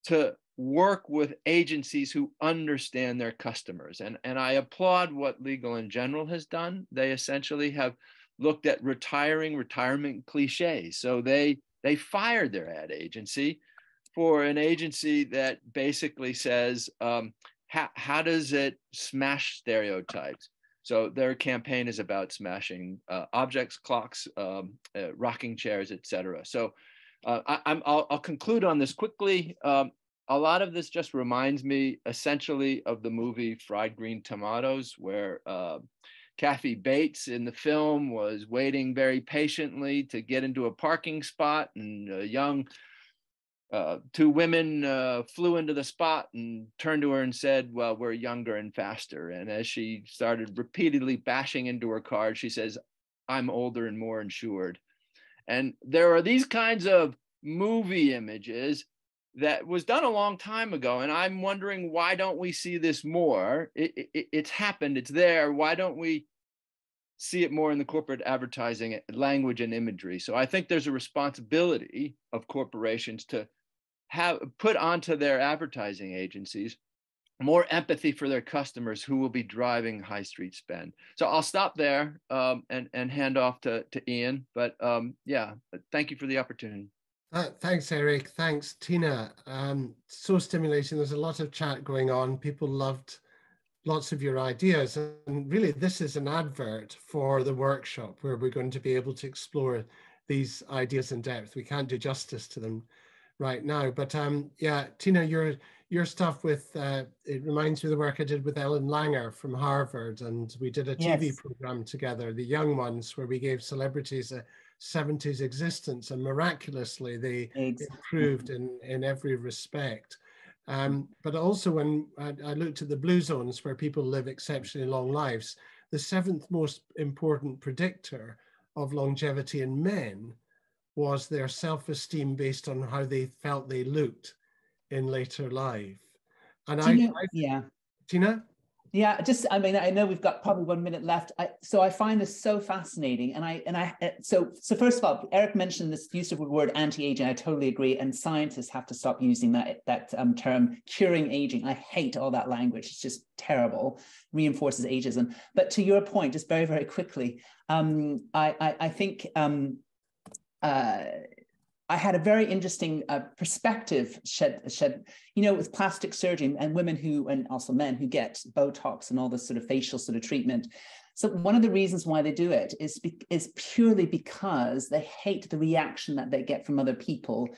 to work with agencies who understand their customers. And, and I applaud what Legal & General has done. They essentially have looked at retiring retirement cliches. So they they fired their ad agency for an agency that basically says, um, how, how does it smash stereotypes? So their campaign is about smashing uh, objects, clocks, um, uh, rocking chairs, etc. So uh, I, will conclude on this quickly. Um, a lot of this just reminds me essentially of the movie Fried Green Tomatoes, where uh, Kathy Bates in the film was waiting very patiently to get into a parking spot, and a young uh, two women uh, flew into the spot and turned to her and said, Well, we're younger and faster. And as she started repeatedly bashing into her car, she says, I'm older and more insured. And there are these kinds of movie images that was done a long time ago. And I'm wondering, why don't we see this more? It, it, it's happened, it's there. Why don't we see it more in the corporate advertising language and imagery? So I think there's a responsibility of corporations to have put onto their advertising agencies more empathy for their customers who will be driving high street spend. So I'll stop there um, and, and hand off to, to Ian. But um, yeah, thank you for the opportunity. Uh, thanks, Eric. Thanks, Tina. Um, so stimulating. There's a lot of chat going on. People loved lots of your ideas. And really, this is an advert for the workshop where we're going to be able to explore these ideas in depth. We can't do justice to them right now. But um, yeah, Tina, your your stuff with uh, it reminds me of the work I did with Ellen Langer from Harvard, and we did a TV yes. program together, The Young Ones, where we gave celebrities a 70s existence, and miraculously they exactly. improved in in every respect. Um, but also when I, I looked at the blue zones where people live exceptionally long lives, the seventh most important predictor of longevity in men was their self-esteem based on how they felt they looked in later life. And I, I, yeah, Tina. Yeah, just I mean I know we've got probably one minute left. I, so I find this so fascinating, and I and I uh, so so first of all, Eric mentioned this use of the word anti-aging. I totally agree, and scientists have to stop using that that um, term curing aging. I hate all that language. It's just terrible, reinforces ageism. But to your point, just very very quickly, um, I, I I think um, uh, I had a very interesting uh, perspective shed, shed, you know, with plastic surgery and women who, and also men who get Botox and all this sort of facial sort of treatment. So one of the reasons why they do it is, is purely because they hate the reaction that they get from other people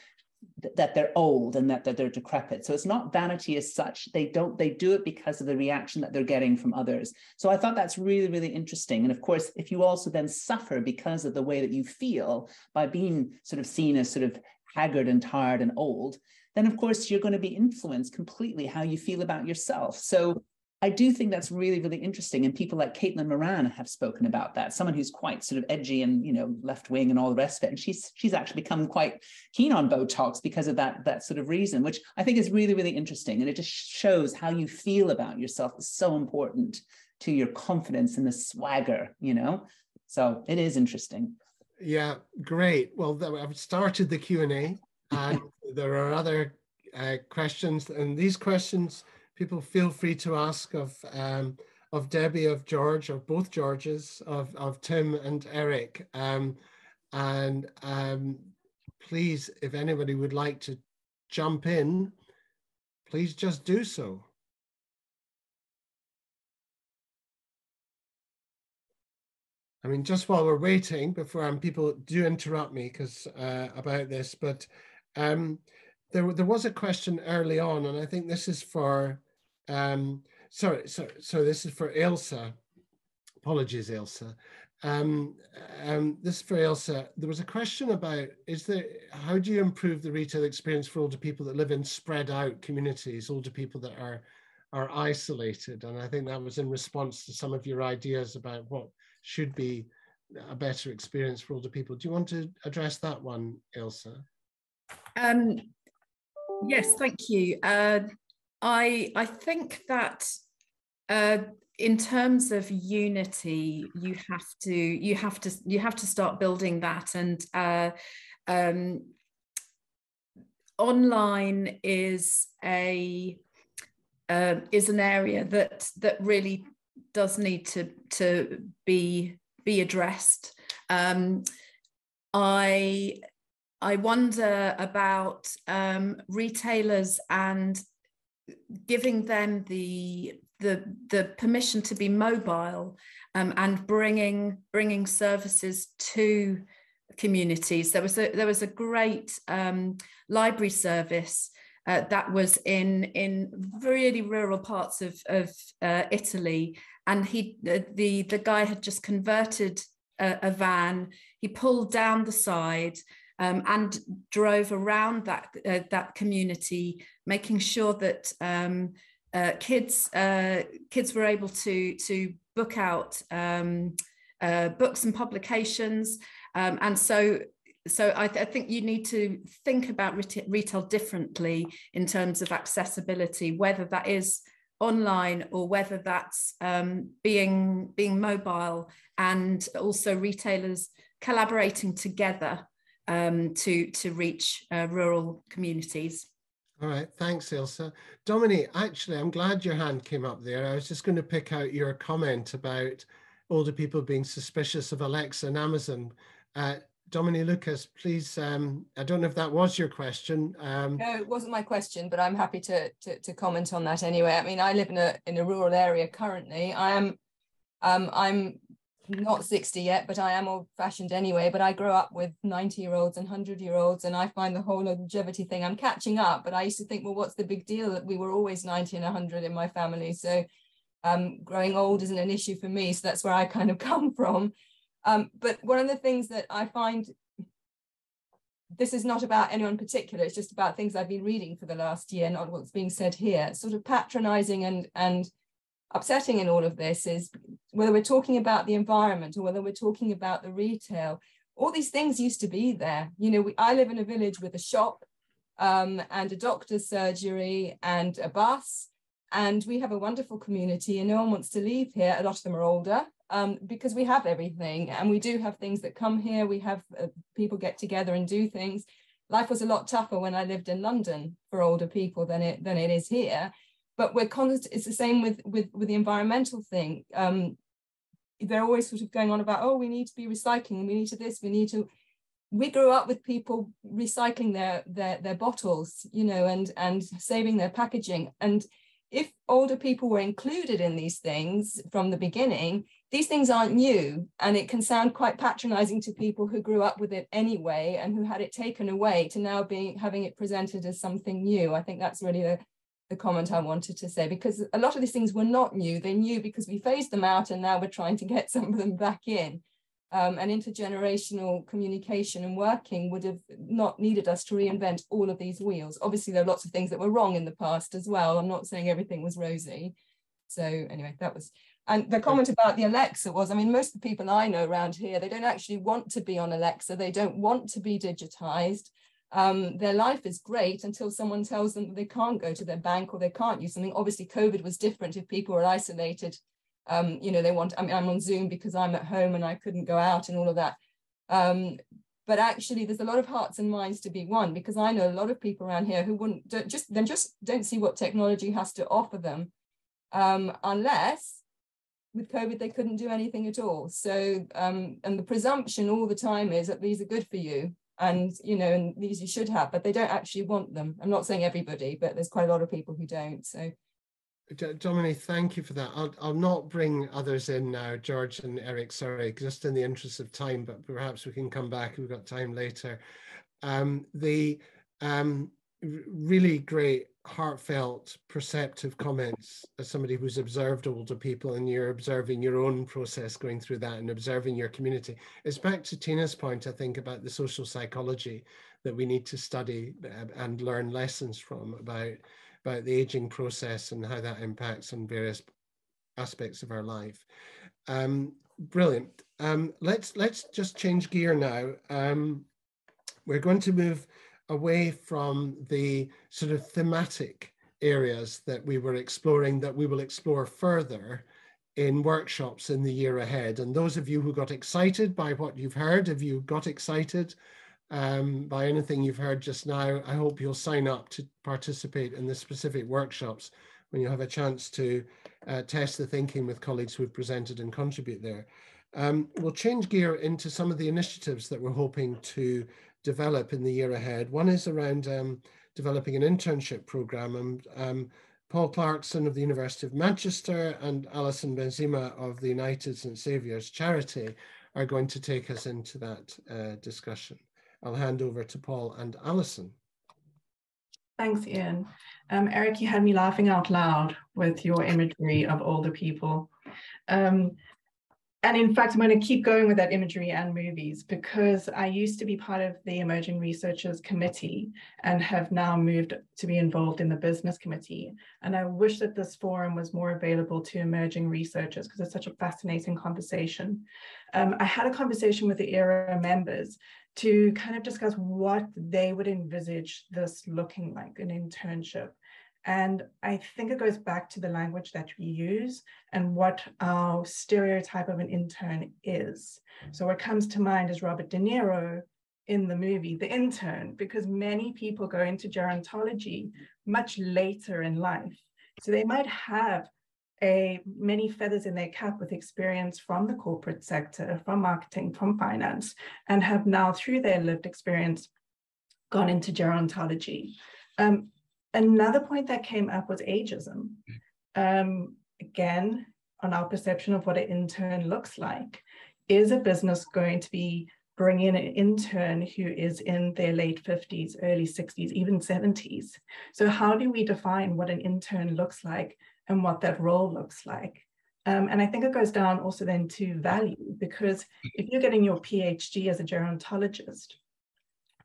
that they're old and that, that they're decrepit. So it's not vanity as such. They don't, they do it because of the reaction that they're getting from others. So I thought that's really, really interesting. And of course, if you also then suffer because of the way that you feel by being sort of seen as sort of haggard and tired and old, then of course you're going to be influenced completely how you feel about yourself. So I do think that's really, really interesting. And people like Caitlin Moran have spoken about that. Someone who's quite sort of edgy and you know left wing and all the rest of it. And she's she's actually become quite keen on Botox because of that that sort of reason, which I think is really, really interesting. And it just shows how you feel about yourself is so important to your confidence and the swagger, you know. So it is interesting. Yeah, great. Well, I've started the Q and A, and there are other uh, questions, and these questions people feel free to ask of um, of Debbie, of George, of both Georges, of, of Tim and Eric. Um, and um, please, if anybody would like to jump in, please just do so. I mean, just while we're waiting, before um, people do interrupt me because uh, about this, but um, there, there was a question early on, and I think this is for um, sorry, so, so this is for Ailsa. Apologies, Ailsa. Um, um, this is for Ailsa. There was a question about, is there, how do you improve the retail experience for older people that live in spread out communities, older people that are, are isolated? And I think that was in response to some of your ideas about what should be a better experience for older people. Do you want to address that one, Ailsa? Um, yes, thank you. Uh, I I think that uh, in terms of unity, you have to you have to you have to start building that, and uh, um, online is a uh, is an area that that really does need to to be be addressed. Um, I I wonder about um, retailers and giving them the the the permission to be mobile um, and bringing bringing services to communities. There was a there was a great um, library service uh, that was in in really rural parts of of uh, Italy, and he the, the guy had just converted a, a van. He pulled down the side um, and drove around that uh, that community, making sure that um, uh, kids uh, kids were able to to book out um, uh, books and publications, um, and so. So I, th- I, think you need to think about retail, retail differently in terms of accessibility, whether that is online or whether that's um, being being mobile and also retailers collaborating together um, to, to reach uh, rural communities. All right, thanks, Ailsa. Dominique, actually, I'm glad your hand came up there. I was just going to pick out your comment about older people being suspicious of Alexa and Amazon. Uh, Dominique Lucas, please, um, I don't know if that was your question. Um, no, it wasn't my question, but I'm happy to, to, to comment on that anyway. I mean, I live in a in a rural area currently. I am um, I'm not 60 yet, but I am old fashioned anyway. But I grew up with 90 year olds and 100 year olds, and I find the whole longevity thing, I'm catching up. But I used to think, well, what's the big deal that we were always 90 and 100 in my family? So um, growing old isn't an issue for me. So that's where I kind of come from. Um, but one of the things that I find this is not about anyone particular, it's just about things I've been reading for the last year, not what's being said here, sort of patronizing and and upsetting in all of this is whether we're talking about the environment or whether we're talking about the retail, all these things used to be there. You know, we, I live in a village with a shop um, and a doctor's surgery and a bus. And we have a wonderful community, and no one wants to leave here. A lot of them are older um, because we have everything, and we do have things that come here. We have uh, people get together and do things. Life was a lot tougher when I lived in London for older people than it than it is here but we're constant it's the same with with with the environmental thing. Um they're always sort of going on about oh we need to be recycling we need to this we need to we grew up with people recycling their their their bottles you know and and saving their packaging. And if older people were included in these things from the beginning these things aren't new and it can sound quite patronizing to people who grew up with it anyway and who had it taken away to now being having it presented as something new. I think that's really the the comment I wanted to say because a lot of these things were not new. They new because we phased them out and now we're trying to get some of them back in. um, and intergenerational communication and working would have not needed us to reinvent all of these wheels. Obviously, there are lots of things that were wrong in the past as well. I'm not saying everything was rosy. So anyway, that was, and the comment about the Alexa was, I mean, most of the people I know around here, they don't actually want to be on Alexa. They don't want to be digitized. Um, their life is great until someone tells them that they can't go to their bank or they can't use something. Obviously, COVID was different if people were isolated um, you know, they want, I mean, I'm on Zoom because I'm at home and I couldn't go out and all of that. Um, but actually there's a lot of hearts and minds to be won because I know a lot of people around here who wouldn't just then just don't see what technology has to offer them um, unless with COVID they couldn't do anything at all. So um, and the presumption all the time is that these are good for you and you know and these you should have, but they don't actually want them. I'm not saying everybody, but there's quite a lot of people who don't. So Dominic, thank you for that. I'll, I'll not bring others in now, George and Eric, sorry, just in the interest of time, but perhaps we can come back. We've got time later. Um, the um, really great, heartfelt, perceptive comments as somebody who's observed older people and you're observing your own process going through that and observing your community. It's back to Tina's point, I think, about the social psychology that we need to study uh, and learn lessons from about about the aging process and how that impacts on various aspects of our life. Um, brilliant. Um, let's let's just change gear now. Um, we're going to move away from the sort of thematic areas that we were exploring that we will explore further in workshops in the year ahead. And those of you who got excited by what you've heard, if you got excited um, by anything you've heard just now. I hope you'll sign up to participate in the specific workshops when you have a chance to uh, test the thinking with colleagues who have presented and contribute there. Um, we'll change gear into some of the initiatives that we're hoping to develop in the year ahead. One is around um, developing an internship program and um, Paul Clarkson of the University of Manchester and Alison Benzimra of the United St. Saviour's Charity are going to take us into that uh, discussion. I'll hand over to Paul and Alison. Thanks, Ian. Um, Eric, you had me laughing out loud with your imagery of older people. Um, and in fact, I'm going to keep going with that imagery and movies because I used to be part of the Emerging Researchers Committee and have now moved to be involved in the Business Committee. And I wish that this forum was more available to emerging researchers because it's such a fascinating conversation. Um, I had a conversation with the ERA members to kind of discuss what they would envisage this looking like an internship. And I think it goes back to the language that we use and what our stereotype of an intern is. So what comes to mind is Robert De Niro in the movie, The Intern, because many people go into gerontology much later in life. So they might have a many feathers in their cap with experience from the corporate sector, from marketing, from finance, and have now, through their lived experience, gone into gerontology. Um, another point that came up was ageism. Um, again, on our perception of what an intern looks like. Is a business going to be bringing in an intern who is in their late 50s, early 60s, even 70s? So, how do we define what an intern looks like and what that role looks like. Um, and I think it goes down also then to value, because if you're getting your PhD as a gerontologist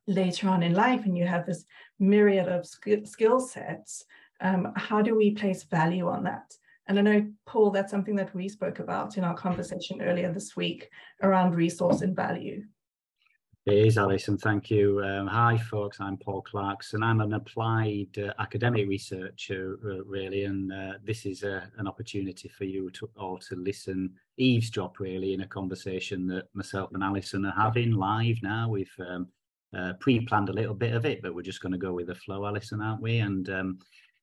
later on in life and you have this myriad of sk skill sets, um, how do we place value on that? And I know, Paul, that's something that we spoke about in our conversation earlier this week around resource and value. It is, Alison. Thank you. Um, hi, folks. I'm Paul Clarkson. I'm an applied uh, academic researcher, uh, really, and uh, this is a, an opportunity for you to all to listen, eavesdrop, really, in a conversation that myself and Alison are having live now. We've um, uh, pre-planned a little bit of it, but we're just going to go with the flow, Alison, aren't we? And um,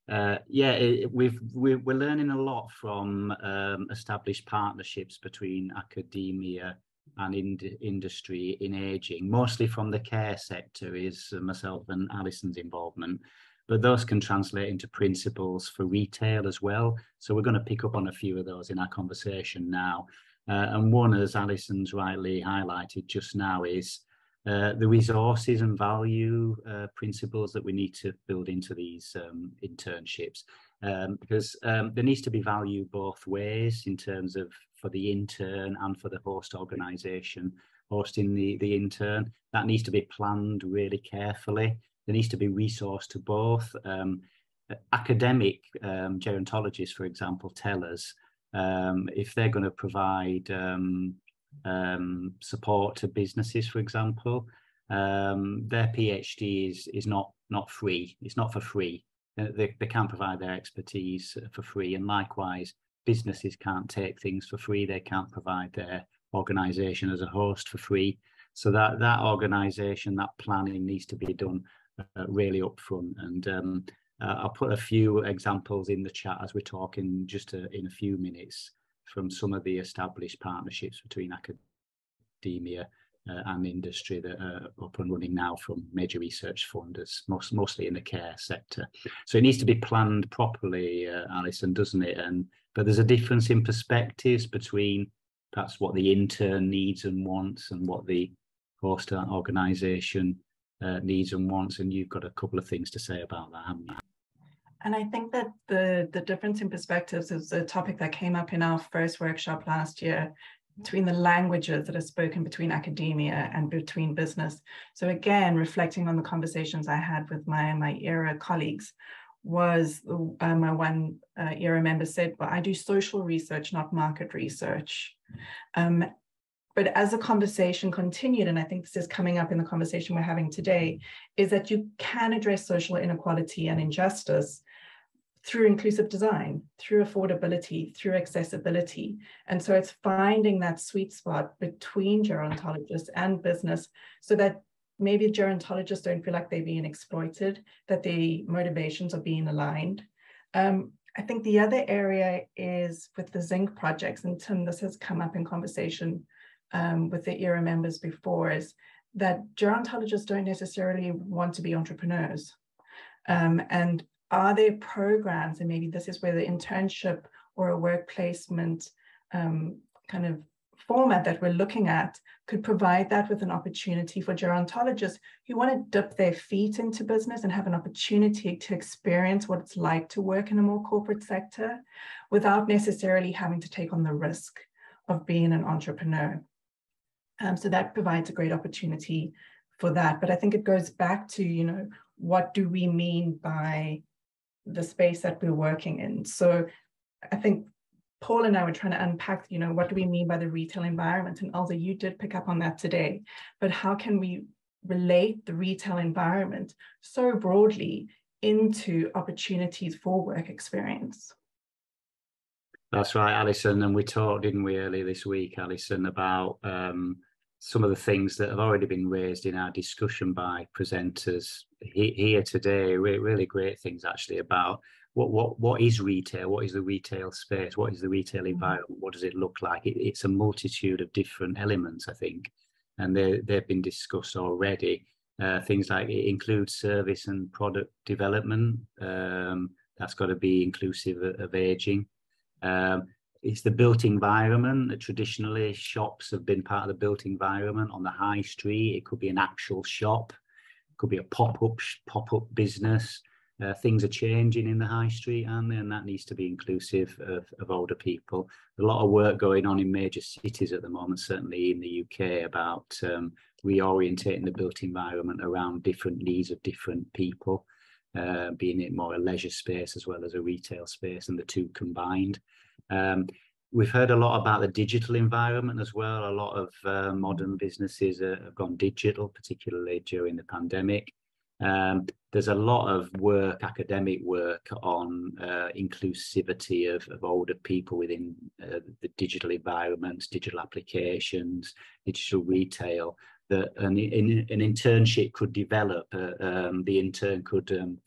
uh, yeah, it, we've we're, we're, learning a lot from um, established partnerships between academia and in industry in aging, mostly from the care sector, is myself and Alison's involvement. But those can translate into principles for retail as well. So we're going to pick up on a few of those in our conversation now. Uh, and one, as Alison's rightly highlighted just now, is uh, the resources and value uh, principles that we need to build into these um, internships. um, because um, there needs to be value both ways in terms of for the intern and for the host organisation hosting the, the intern. That needs to be planned really carefully. There needs to be resource to both. Um, academic um, gerontologists, for example, tell us um, if they're going to provide um, support to businesses, for example, um, their PhD is is not not free. It's not for free. They, they can't provide their expertise for free, and likewise, businesses can't take things for free. They can't provide their organization as a host for free. So that that organization, that planning needs to be done uh, really upfront. And um, uh, I'll put a few examples in the chat as we're talking just a, uh, in a few minutes from some of the established partnerships between academia uh, and industry that are up and running now from major research funders, most, mostly in the care sector. So it needs to be planned properly, uh, Alison, doesn't it? And but there's a difference in perspectives between perhaps what the intern needs and wants and what the host organisation uh, needs and wants. And you've got a couple of things to say about that, haven't you? And I think that the, the difference in perspectives is a topic that came up in our first workshop last year between the languages that are spoken between academia and between business. So again, reflecting on the conversations I had with my, my ERA colleagues, was uh, my one uh, ERA member said, well, I do social research, not market research. Um, but as the conversation continued, and I think this is coming up in the conversation we're having today, is that you can address social inequality and injustice through inclusive design, through affordability, through accessibility. And so it's finding that sweet spot between gerontologists and business so that maybe gerontologists don't feel like they're being exploited, that the motivations are being aligned. Um, I think the other area is with the zinc projects, and Tim, this has come up in conversation um, with the ERA members before, is that gerontologists don't necessarily want to be entrepreneurs. Um, and are there programs, and maybe this is where the internship or a work placement um, kind of format that we're looking at could provide that with an opportunity for gerontologists who want to dip their feet into business and have an opportunity to experience what it's like to work in a more corporate sector without necessarily having to take on the risk of being an entrepreneur. Um, so that provides a great opportunity for that. But I think it goes back to, you know, what do we mean by the space that we're working in? So I think Paul and I were trying to unpack, you know, what do we mean by the retail environment? And also you did pick up on that today, but how can we relate the retail environment so broadly into opportunities for work experience? That's right, Alison. And we talked, didn't we, earlier this week, Alison, about um, some of the things that have already been raised in our discussion by presenters here today. Really great things, actually, about what what what is retail? What is the retail space? What is the retail mm-hmm. environment? What does it look like? It, it's a multitude of different elements, I think, and they they've been discussed already. Uh, things like it includes service and product development. Um, that's got to be inclusive of, of aging. Um, it's the built environment. Traditionally, shops have been part of the built environment on the high street. It could be an actual shop, it could be a pop up pop up business. Uh, things are changing in the high street, and that needs to be inclusive of, of older people. A lot of work going on in major cities at the moment, certainly in the UK, about um, reorientating the built environment around different needs of different people, uh, being it more a leisure space as well as a retail space, and the two combined. Um, we've heard a lot about the digital environment as well. A lot of uh, modern businesses have gone digital, particularly during the pandemic. Um, there's a lot of work, academic work on uh, inclusivity of, of older people within uh, the digital environments, digital applications, digital retail. That an, an internship could develop. Uh, um, the intern could um,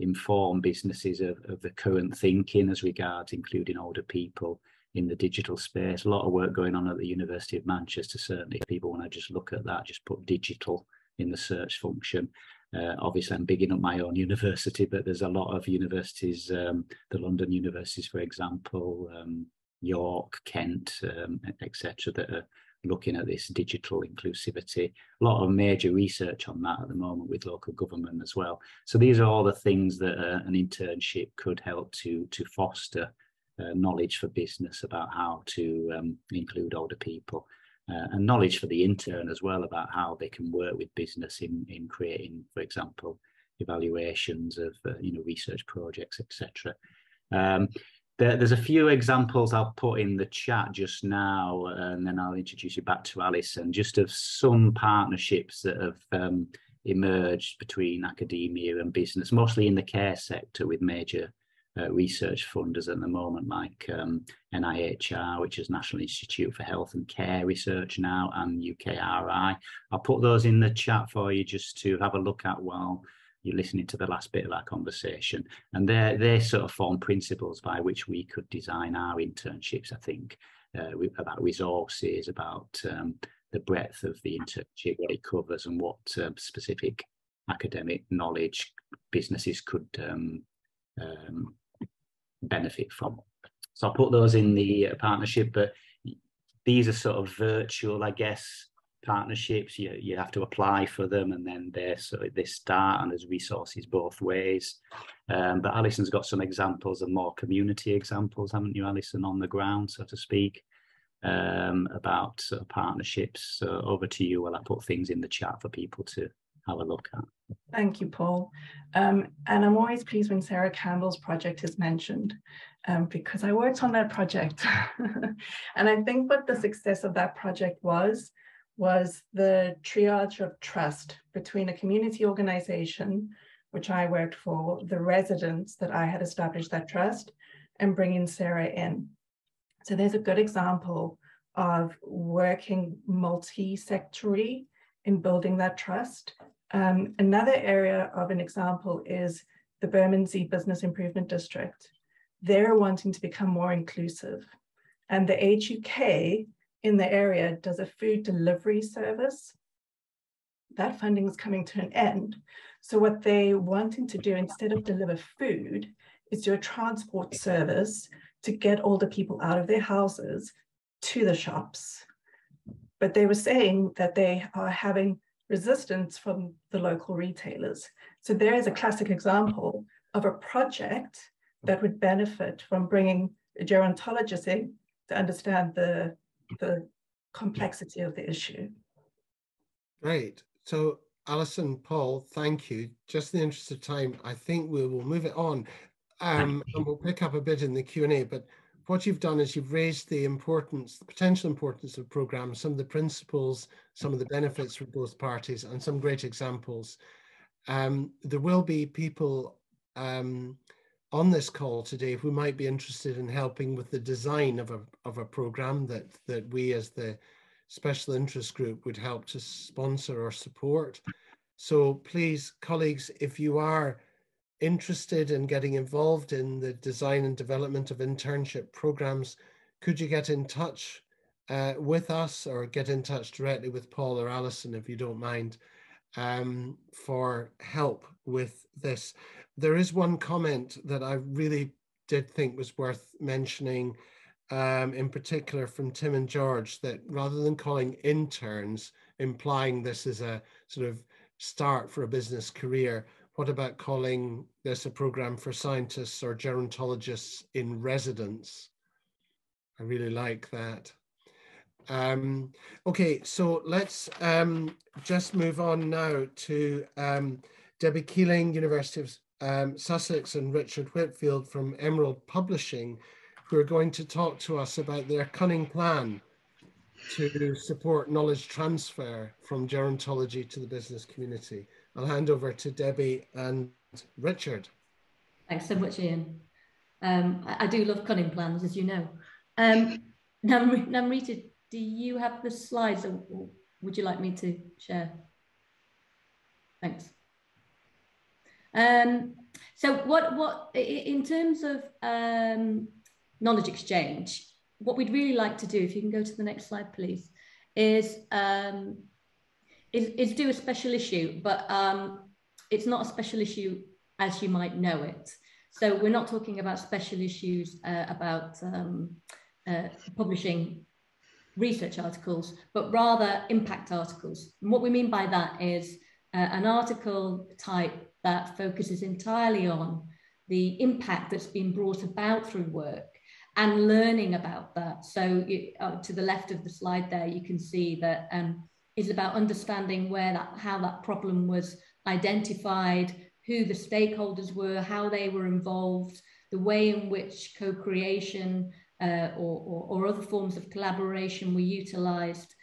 inform businesses of, of the current thinking as regards including older people in the digital space. A lot of work going on at the University of Manchester. Certainly, people want to just look at that, just put digital in the search function. Uh, obviously, I'm bigging up my own university, but there's a lot of universities, um, the London universities, for example, um, York, Kent, um, etc., that are looking at this digital inclusivity. A lot of major research on that at the moment with local government as well. So these are all the things that uh, an internship could help to to foster uh, knowledge for business about how to um, include older people. Uh, and knowledge for the intern as well about how they can work with business in in creating, for example, evaluations of uh, you know research projects, etc. Um, there, there's a few examples I'll put in the chat just now, and then I'll introduce you back to Alison, just of some partnerships that have um, emerged between academia and business, mostly in the care sector with major uh, research funders at the moment, like um, NIHR, which is National Institute for Health and Care Research now, and UKRI. I'll put those in the chat for you just to have a look at while you're listening to the last bit of our conversation. And they they sort of form principles by which we could design our internships, I think, uh, about resources, about um, the breadth of the internship, what it covers, and what uh, specific academic knowledge businesses could um, um, benefit from. So I'll put those in the uh, partnership, but these are sort of virtual, I guess, partnerships. You you have to apply for them, and then they so they start, and there's resources both ways. Um, but Alison's got some examples and more community examples, haven't you, Alison, on the ground, so to speak, um, about uh, partnerships. So over to you while I put things in the chat for people to have a look at. Thank you, Paul. Um, and I'm always pleased when Sarah Campbell's project is mentioned um, because I worked on that project. and I think what the success of that project was was the triage of trust between a community organization, which I worked for, the residents that I had established that trust, and bringing Sarah in. So there's a good example of working multi-sectory in building that trust. Um, another area of an example is the Bermondsey Business Improvement District. They're wanting to become more inclusive. And the Age UK in the area does a food delivery service. That funding is coming to an end. So what they wanting to do instead of deliver food is do a transport service to get older people out of their houses to the shops. But they were saying that they are having resistance from the local retailers. So there is a classic example of a project that would benefit from bringing a gerontologist in to understand the the complexity of the issue. Great. So Alison, Paul, thank you. Just in the interest of time, I think we will move it on um, and we'll pick up a bit in the Q&A, but what you've done is you've raised the importance, the potential importance of programs, some of the principles, some of the benefits for both parties, and some great examples. Um, there will be people um, on this call today who might be interested in helping with the design of a, of a program that, that we as the special interest group would help to sponsor or support. So please, colleagues, if you are interested in getting involved in the design and development of internship programs, could you get in touch uh, with us or get in touch directly with Paul or Alison if you don't mind um, for help with this there is one comment that I really did think was worth mentioning, um, in particular from Tim and George, that rather than calling interns, implying this is a sort of start for a business career, what about calling this a program for scientists or gerontologists in residence? I really like that. Um, okay, so let's um, just move on now to um, Debbie Keeling, University of um, Sussex and Richard Whitfield from Emerald Publishing, who are going to talk to us about their cunning plan to support knowledge transfer from gerontology to the business community. I'll hand over to Debbie and Richard. Thanks so much, Ian. Um, I, I, do love cunning plans, as you know. Um, Namrita, do you have the slides or would you like me to share? Thanks. Um, so what, what in terms of um, knowledge exchange, what we'd really like to do, if you can go to the next slide, please, is, um, is, is do a special issue, but um, it's not a special issue as you might know it. So we're not talking about special issues uh, about um, uh, publishing research articles, but rather impact articles. And what we mean by that is uh, an article type that focuses entirely on the impact that's been brought about through work and learning about that. So you, uh, to the left of the slide there, you can see that um, is about understanding where that, how that problem was identified, who the stakeholders were, how they were involved, the way in which co-creation uh, or, or, or other forms of collaboration were utilized,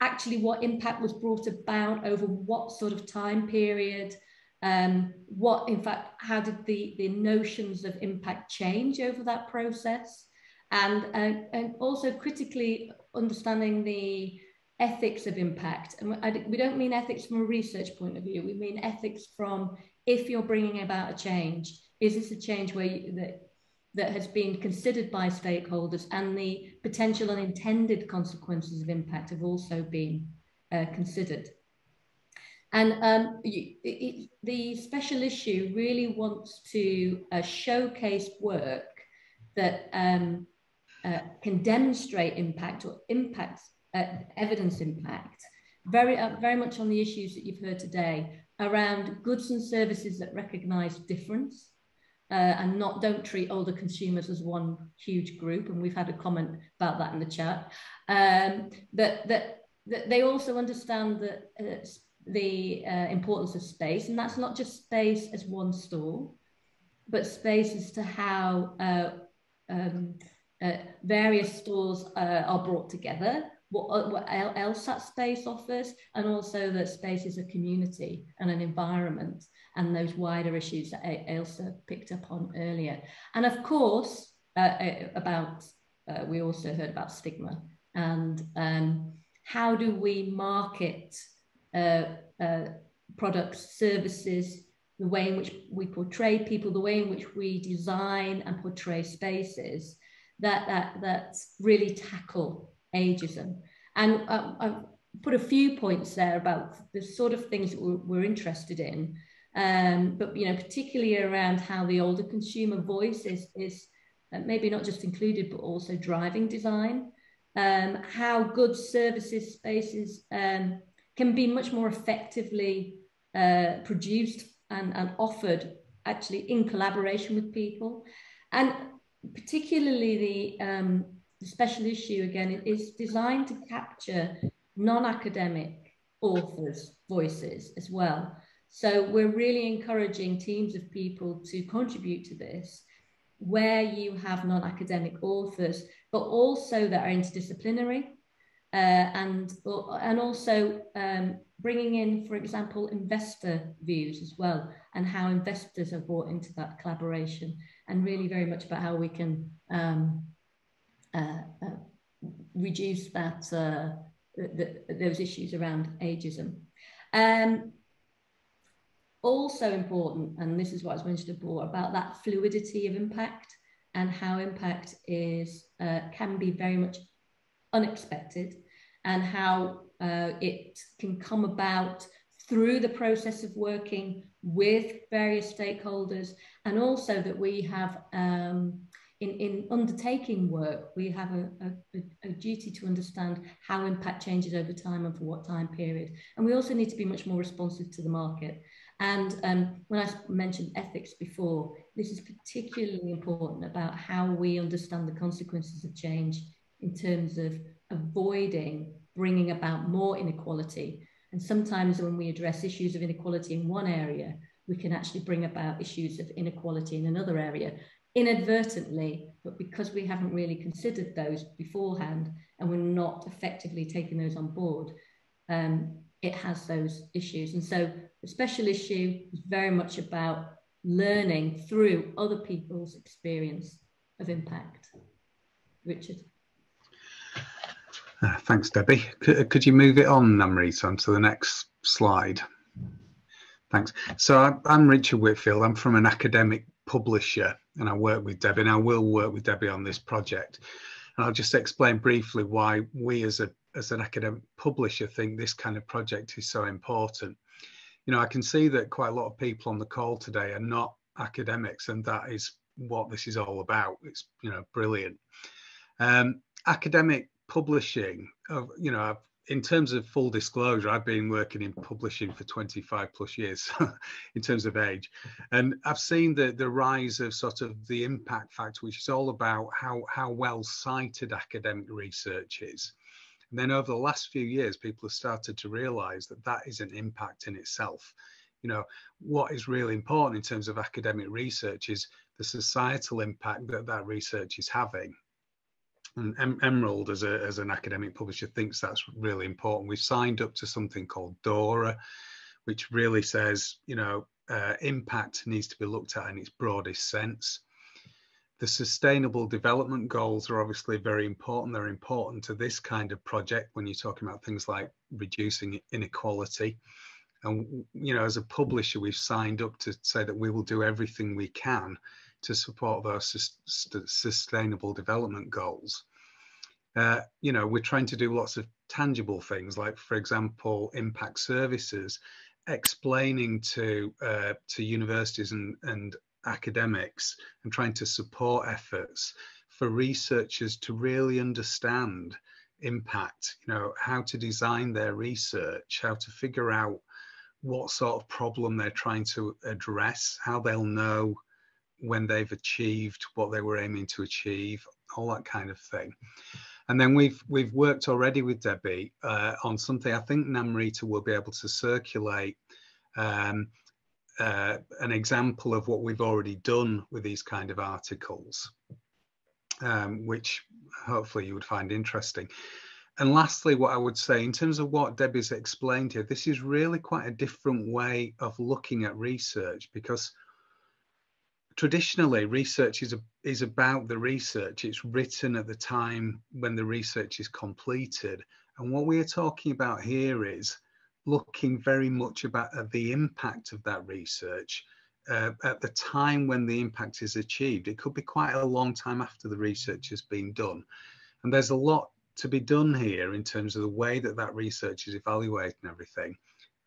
actually what impact was brought about over what sort of time period, um, what in fact, how did the, the notions of impact change over that process? And, uh, and also critically understanding the ethics of impact. And we don't mean ethics from a research point of view, we mean ethics from if you're bringing about a change, is this a change where you, that that has been considered by stakeholders and the potential unintended consequences of impact have also been uh, considered. And um, you, it, the special issue really wants to uh, showcase work that um, uh, can demonstrate impact or impact uh, evidence impact very uh, very much on the issues that you've heard today around goods and services that recognize difference uh, and not don't treat older consumers as one huge group. And we've had a comment about that in the chat. Um, that, that, that they also understand that uh, the uh, importance of space, and that's not just space as one store, but space as to how uh, um, uh, various stores uh, are brought together what, uh, what else that space offers, and also that space is a community and an environment, and those wider issues that Ailsa picked up on earlier. And of course, uh, about we also heard about stigma and um, how do we market uh, uh, products, services, the way in which we portray people, the way in which we design and portray spaces that that that really tackle ageism. And uh, I've put a few points there about the sort of things that we're, we're interested in, um, but you know, particularly around how the older consumer voice is, is uh, maybe not just included, but also driving design, um, how goods, services, spaces um, can be much more effectively uh, produced and, and offered actually in collaboration with people. And particularly the um, the special issue again is designed to capture non-academic authors' voices as well. So we're really encouraging teams of people to contribute to this where you have non-academic authors, but also that are interdisciplinary uh, and, and also um, bringing in, for example, investor views as well and how investors are brought into that collaboration and really very much about how we can um, uh, uh, reduce that uh, those issues around ageism. Um, also important, and this is what I was mentioned before, about that fluidity of impact and how impact is uh, can be very much unexpected and how uh, it can come about through the process of working with various stakeholders and also that we have um, in, in undertaking work, we have a, a, a, duty to understand how impact changes over time and for what time period. And we also need to be much more responsive to the market. And um, when I mentioned ethics before, this is particularly important about how we understand the consequences of change in terms of avoiding bringing about more inequality. And sometimes when we address issues of inequality in one area, we can actually bring about issues of inequality in another area inadvertently, but because we haven't really considered those beforehand and we're not effectively taking those on board, um, it has those issues. And so the special issue is very much about learning through other people's experience of impact. Richard. Uh, thanks, Debbie. Could, could you move it on, Namrita, onto the next slide? Thanks. So I'm Richard Whitfield. I'm from an academic publisher and I work with Debbie and I will work with Debbie on this project. And I'll just explain briefly why we as a as an academic publisher think this kind of project is so important. You know, I can see that quite a lot of people on the call today are not academics and that is what this is all about. It's, you know, brilliant. Um, academic publishing, uh, you know, in terms of full disclosure, I've been working in publishing for 25 plus years in terms of age. And I've seen the, the rise of sort of the impact factor, which is all about how, how well cited academic research is. And then over the last few years, people have started to realize that that is an impact in itself. You know, what is really important in terms of academic research is the societal impact that that research is having and em Emerald, as, a, as an academic publisher, thinks that's really important. We've signed up to something called DORA, which really says, you know, uh, impact needs to be looked at in its broadest sense. The sustainable development goals are obviously very important. They're important to this kind of project when you're talking about things like reducing inequality. And, you know, as a publisher, we've signed up to say that we will do everything we can to support those sustainable development goals. Uh, you know, we're trying to do lots of tangible things, like, for example, impact services, explaining to uh, to universities and, and academics and trying to support efforts for researchers to really understand impact, you know, how to design their research, how to figure out what sort of problem they're trying to address, how they'll know when they've achieved what they were aiming to achieve, all that kind of thing. And then we've we've worked already with Debbie uh, on something. I think Namrita will be able to circulate um, uh, an example of what we've already done with these kind of articles, um, which hopefully you would find interesting. And lastly, what I would say in terms of what Debbie's explained here, this is really quite a different way of looking at research because traditionally research is, a, is about the research. It's written at the time when the research is completed. And what we are talking about here is looking very much about the impact of that research uh, at the time when the impact is achieved. It could be quite a long time after the research has been done. And there's a lot to be done here in terms of the way that that research is evaluated and everything.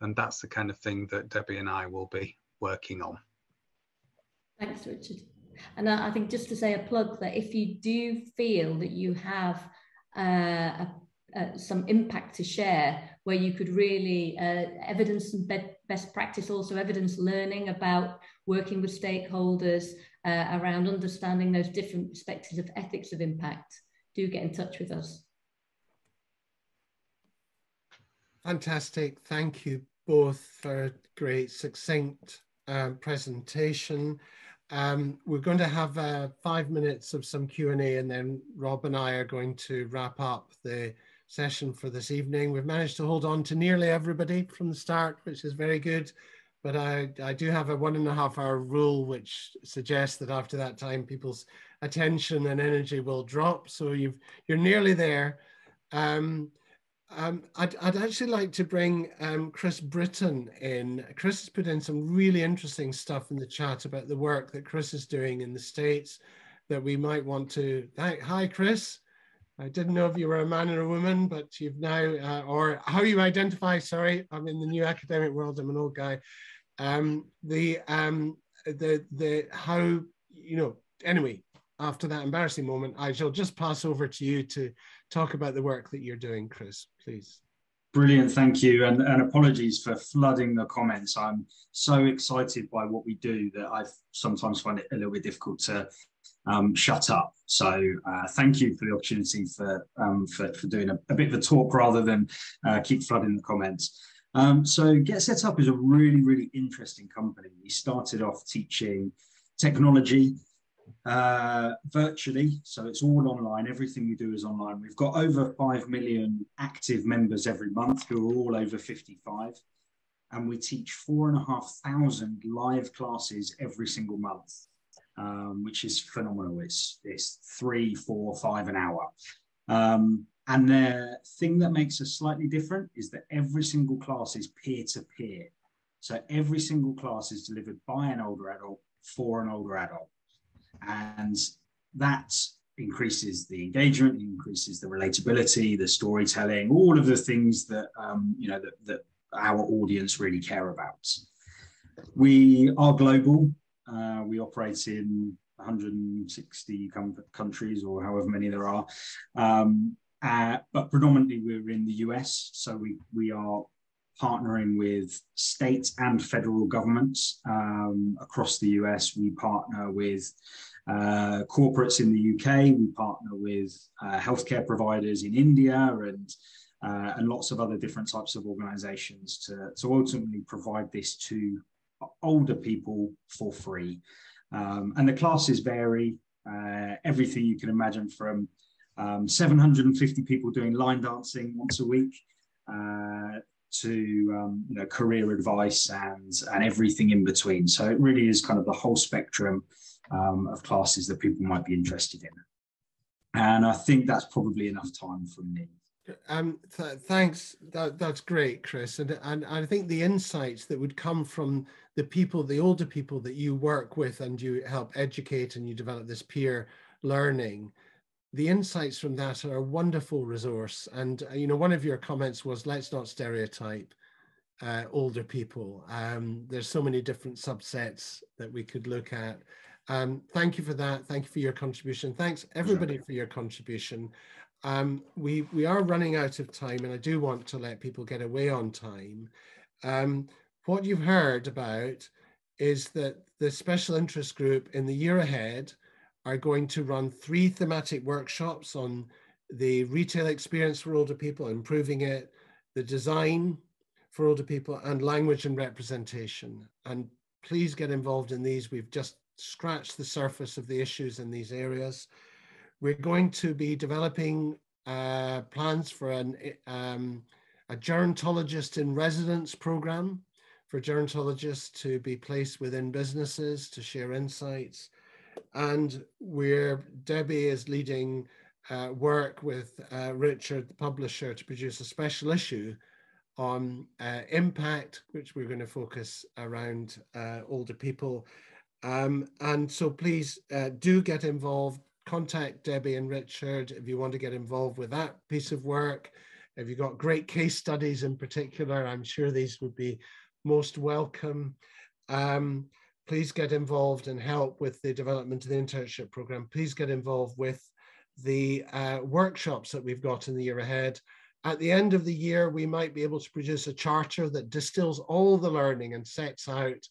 And that's the kind of thing that debbie and i will be working on Thanks, Richard. And I think just to say a plug that if you do feel that you have uh, a, uh, some impact to share, where you could really uh, evidence and be best practice, also evidence learning about working with stakeholders uh, around understanding those different perspectives of ethics of impact, do get in touch with us. Fantastic. Thank you both for a great, succinct um, presentation. Um, we're going to have uh, five minutes of some Q&A and then Rob and I are going to wrap up the session for this evening. We've managed to hold on to nearly everybody from the start, which is very good. But I, I do have a one and a half hour rule, which suggests that after that time, people's attention and energy will drop. So you've, you're nearly there. Um, um, I'd, I'd, actually like to bring um, Chris Britton in. Chris has put in some really interesting stuff in the chat about the work that Chris is doing in the States that we might want to. Hi, Chris. I didn't know if you were a man or a woman, but you've now, uh, or how you identify, sorry, I'm in the new academic world, I'm an old guy. Um, the, um, the, the, how, you know, anyway, after that embarrassing moment, I shall just pass over to you to talk about the work that you're doing, Chris, please. Brilliant, thank you. And, and apologies for flooding the comments. I'm so excited by what we do that I sometimes find it a little bit difficult to um, shut up. So uh, thank you for the opportunity for, um, for, for, doing a, a, bit of a talk rather than uh, keep flooding the comments. Um, so Get Set Up is a really, really interesting company. We started off teaching technology uh, virtually. So it's all online. Everything we do is online. We've got over 5 million active members every month who are all over 55. And we teach four and a half thousand live classes every single month, um, which is phenomenal. It's, it's three, four, five an hour. Um, and the thing that makes us slightly different is that every single class is peer to peer. So every single class is delivered by an older adult for an older adult and that increases the engagement, increases the relatability, the storytelling, all of the things that um, you know that, that our audience really care about. We are global. Uh, we operate in 160 countries or however many there are. Um, uh, but predominantly we're in the US. So we, we are partnering with state and federal governments um, across the US. We partner with uh, corporates in the UK. We partner with uh, healthcare providers in India and uh, and lots of other different types of organizations to, to ultimately provide this to older people for free. Um, and the classes vary, uh, everything you can imagine from um, 750 people doing line dancing once a week uh, to um, you know, career advice and, and everything in between. So it really is kind of the whole spectrum um, of classes that people might be interested in. And I think that's probably enough time from me. Um, th thanks. That, that's great, Chris. And, and I think the insights that would come from the people, the older people that you work with and you help educate and you develop this peer learning, the insights from that are a wonderful resource. And, uh, you know, one of your comments was, let's not stereotype uh, older people. Um, there's so many different subsets that we could look at. Um, thank you for that. Thank you for your contribution. Thanks everybody for your contribution. Um, we, we are running out of time and I do want to let people get away on time. Um, what you've heard about is that the special interest group in the year ahead are going to run three thematic workshops on the retail experience for older people, improving it, the design for older people, and language and representation. And please get involved in these. We've just scratched the surface of the issues in these areas. We're going to be developing uh, plans for an, um, a gerontologist in residence program for gerontologists to be placed within businesses to share insights. And where Debbie is leading uh, work with uh, Richard, the publisher, to produce a special issue on uh, impact, which we're going to focus around uh, older people um, and so please uh, do get involved. Contact Debbie and Richard if you want to get involved with that piece of work. If you've got great case studies in particular, I'm sure these would be most welcome. Um, please get involved and help with the development of the internship program. Please get involved with the uh, workshops that we've got in the year ahead. At the end of the year, we might be able to produce a charter that distills all the learning and sets out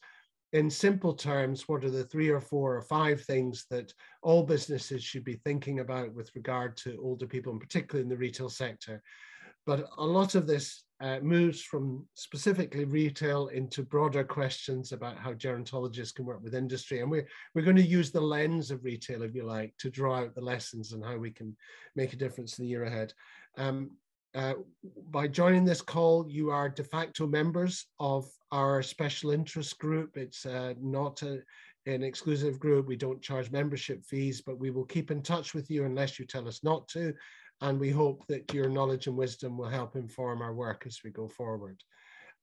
in simple terms, what are the three or four or five things that all businesses should be thinking about with regard to older people, and particularly in the retail sector? But a lot of this uh, moves from specifically retail into broader questions about how gerontologists can work with industry. And we're, we're going to use the lens of retail, if you like, to draw out the lessons and how we can make a difference in the year ahead. Um, uh, by joining this call, you are de facto members of our special interest group. It's uh, not a, an exclusive group. We don't charge membership fees, but we will keep in touch with you unless you tell us not to. And we hope that your knowledge and wisdom will help inform our work as we go forward.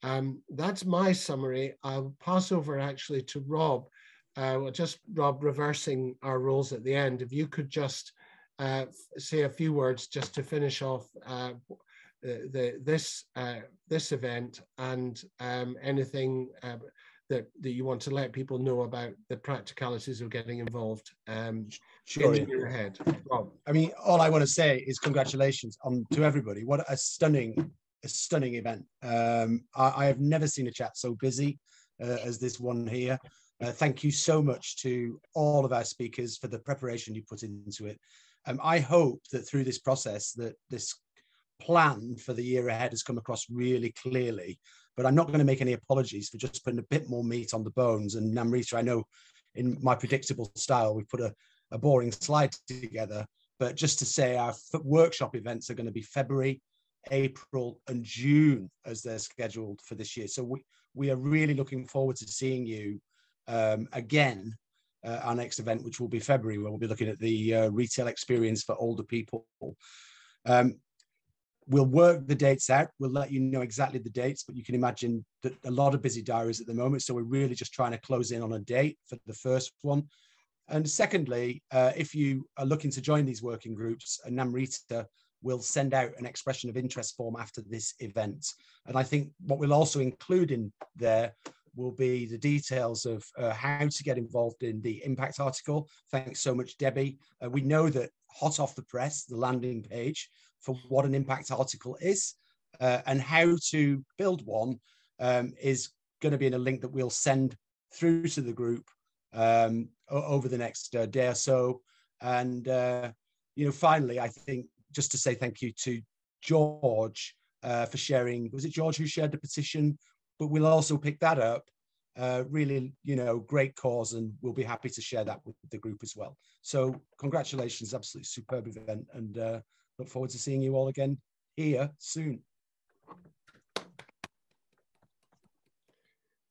Um, that's my summary. I'll pass over actually to Rob. Uh, just Rob reversing our roles at the end. If you could just uh, say a few words just to finish off uh, the, the, this uh, this event and um, anything uh, that that you want to let people know about the practicalities of getting involved um, sure, in year ahead. Rob. I mean, all I want to say is congratulations on to everybody. What a stunning, a stunning event. Um, I, I, have never seen a chat so busy uh, as this one here. Uh, thank you so much to all of our speakers for the preparation you put into it. Um, I hope that through this process that this plan for the year ahead has come across really clearly. But I'm not going to make any apologies for just putting a bit more meat on the bones. And Namrita, I know in my predictable style, we put a, a boring slide together. But just to say, our workshop events are going to be February, April, and June as they're scheduled for this year. So we, we are really looking forward to seeing you um, again uh, our next event, which will be February, where we'll be looking at the uh, retail experience for older people. Um, we'll work the dates out. We'll let you know exactly the dates, but you can imagine that a lot of busy diaries at the moment. So we're really just trying to close in on a date for the first one. And secondly, uh, if you are looking to join these working groups, Namrita will send out an expression of interest form after this event. And I think what we'll also include in there will be the details of uh, how to get involved in the impact article. Thanks so much, Debbie. Uh, we know that hot off the press, the landing page for what an impact article is uh, and how to build one um, is going to be in a link that we'll send through to the group um, over the next uh, day or so. And, uh, you know, finally, I think just to say thank you to George uh, for sharing, was it George who shared the petition? But we'll also pick that up. Uh, really, you know, great cause, and we'll be happy to share that with the group as well. So, congratulations, absolutely superb event, and uh, look forward to seeing you all again here soon.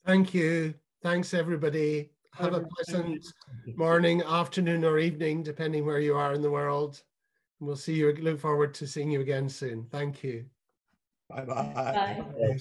Thank you. Thanks, everybody. Have a pleasant morning, afternoon, or evening, depending where you are in the world. We'll see you. Look forward to seeing you again soon. Thank you. Bye-bye. Bye. Bye.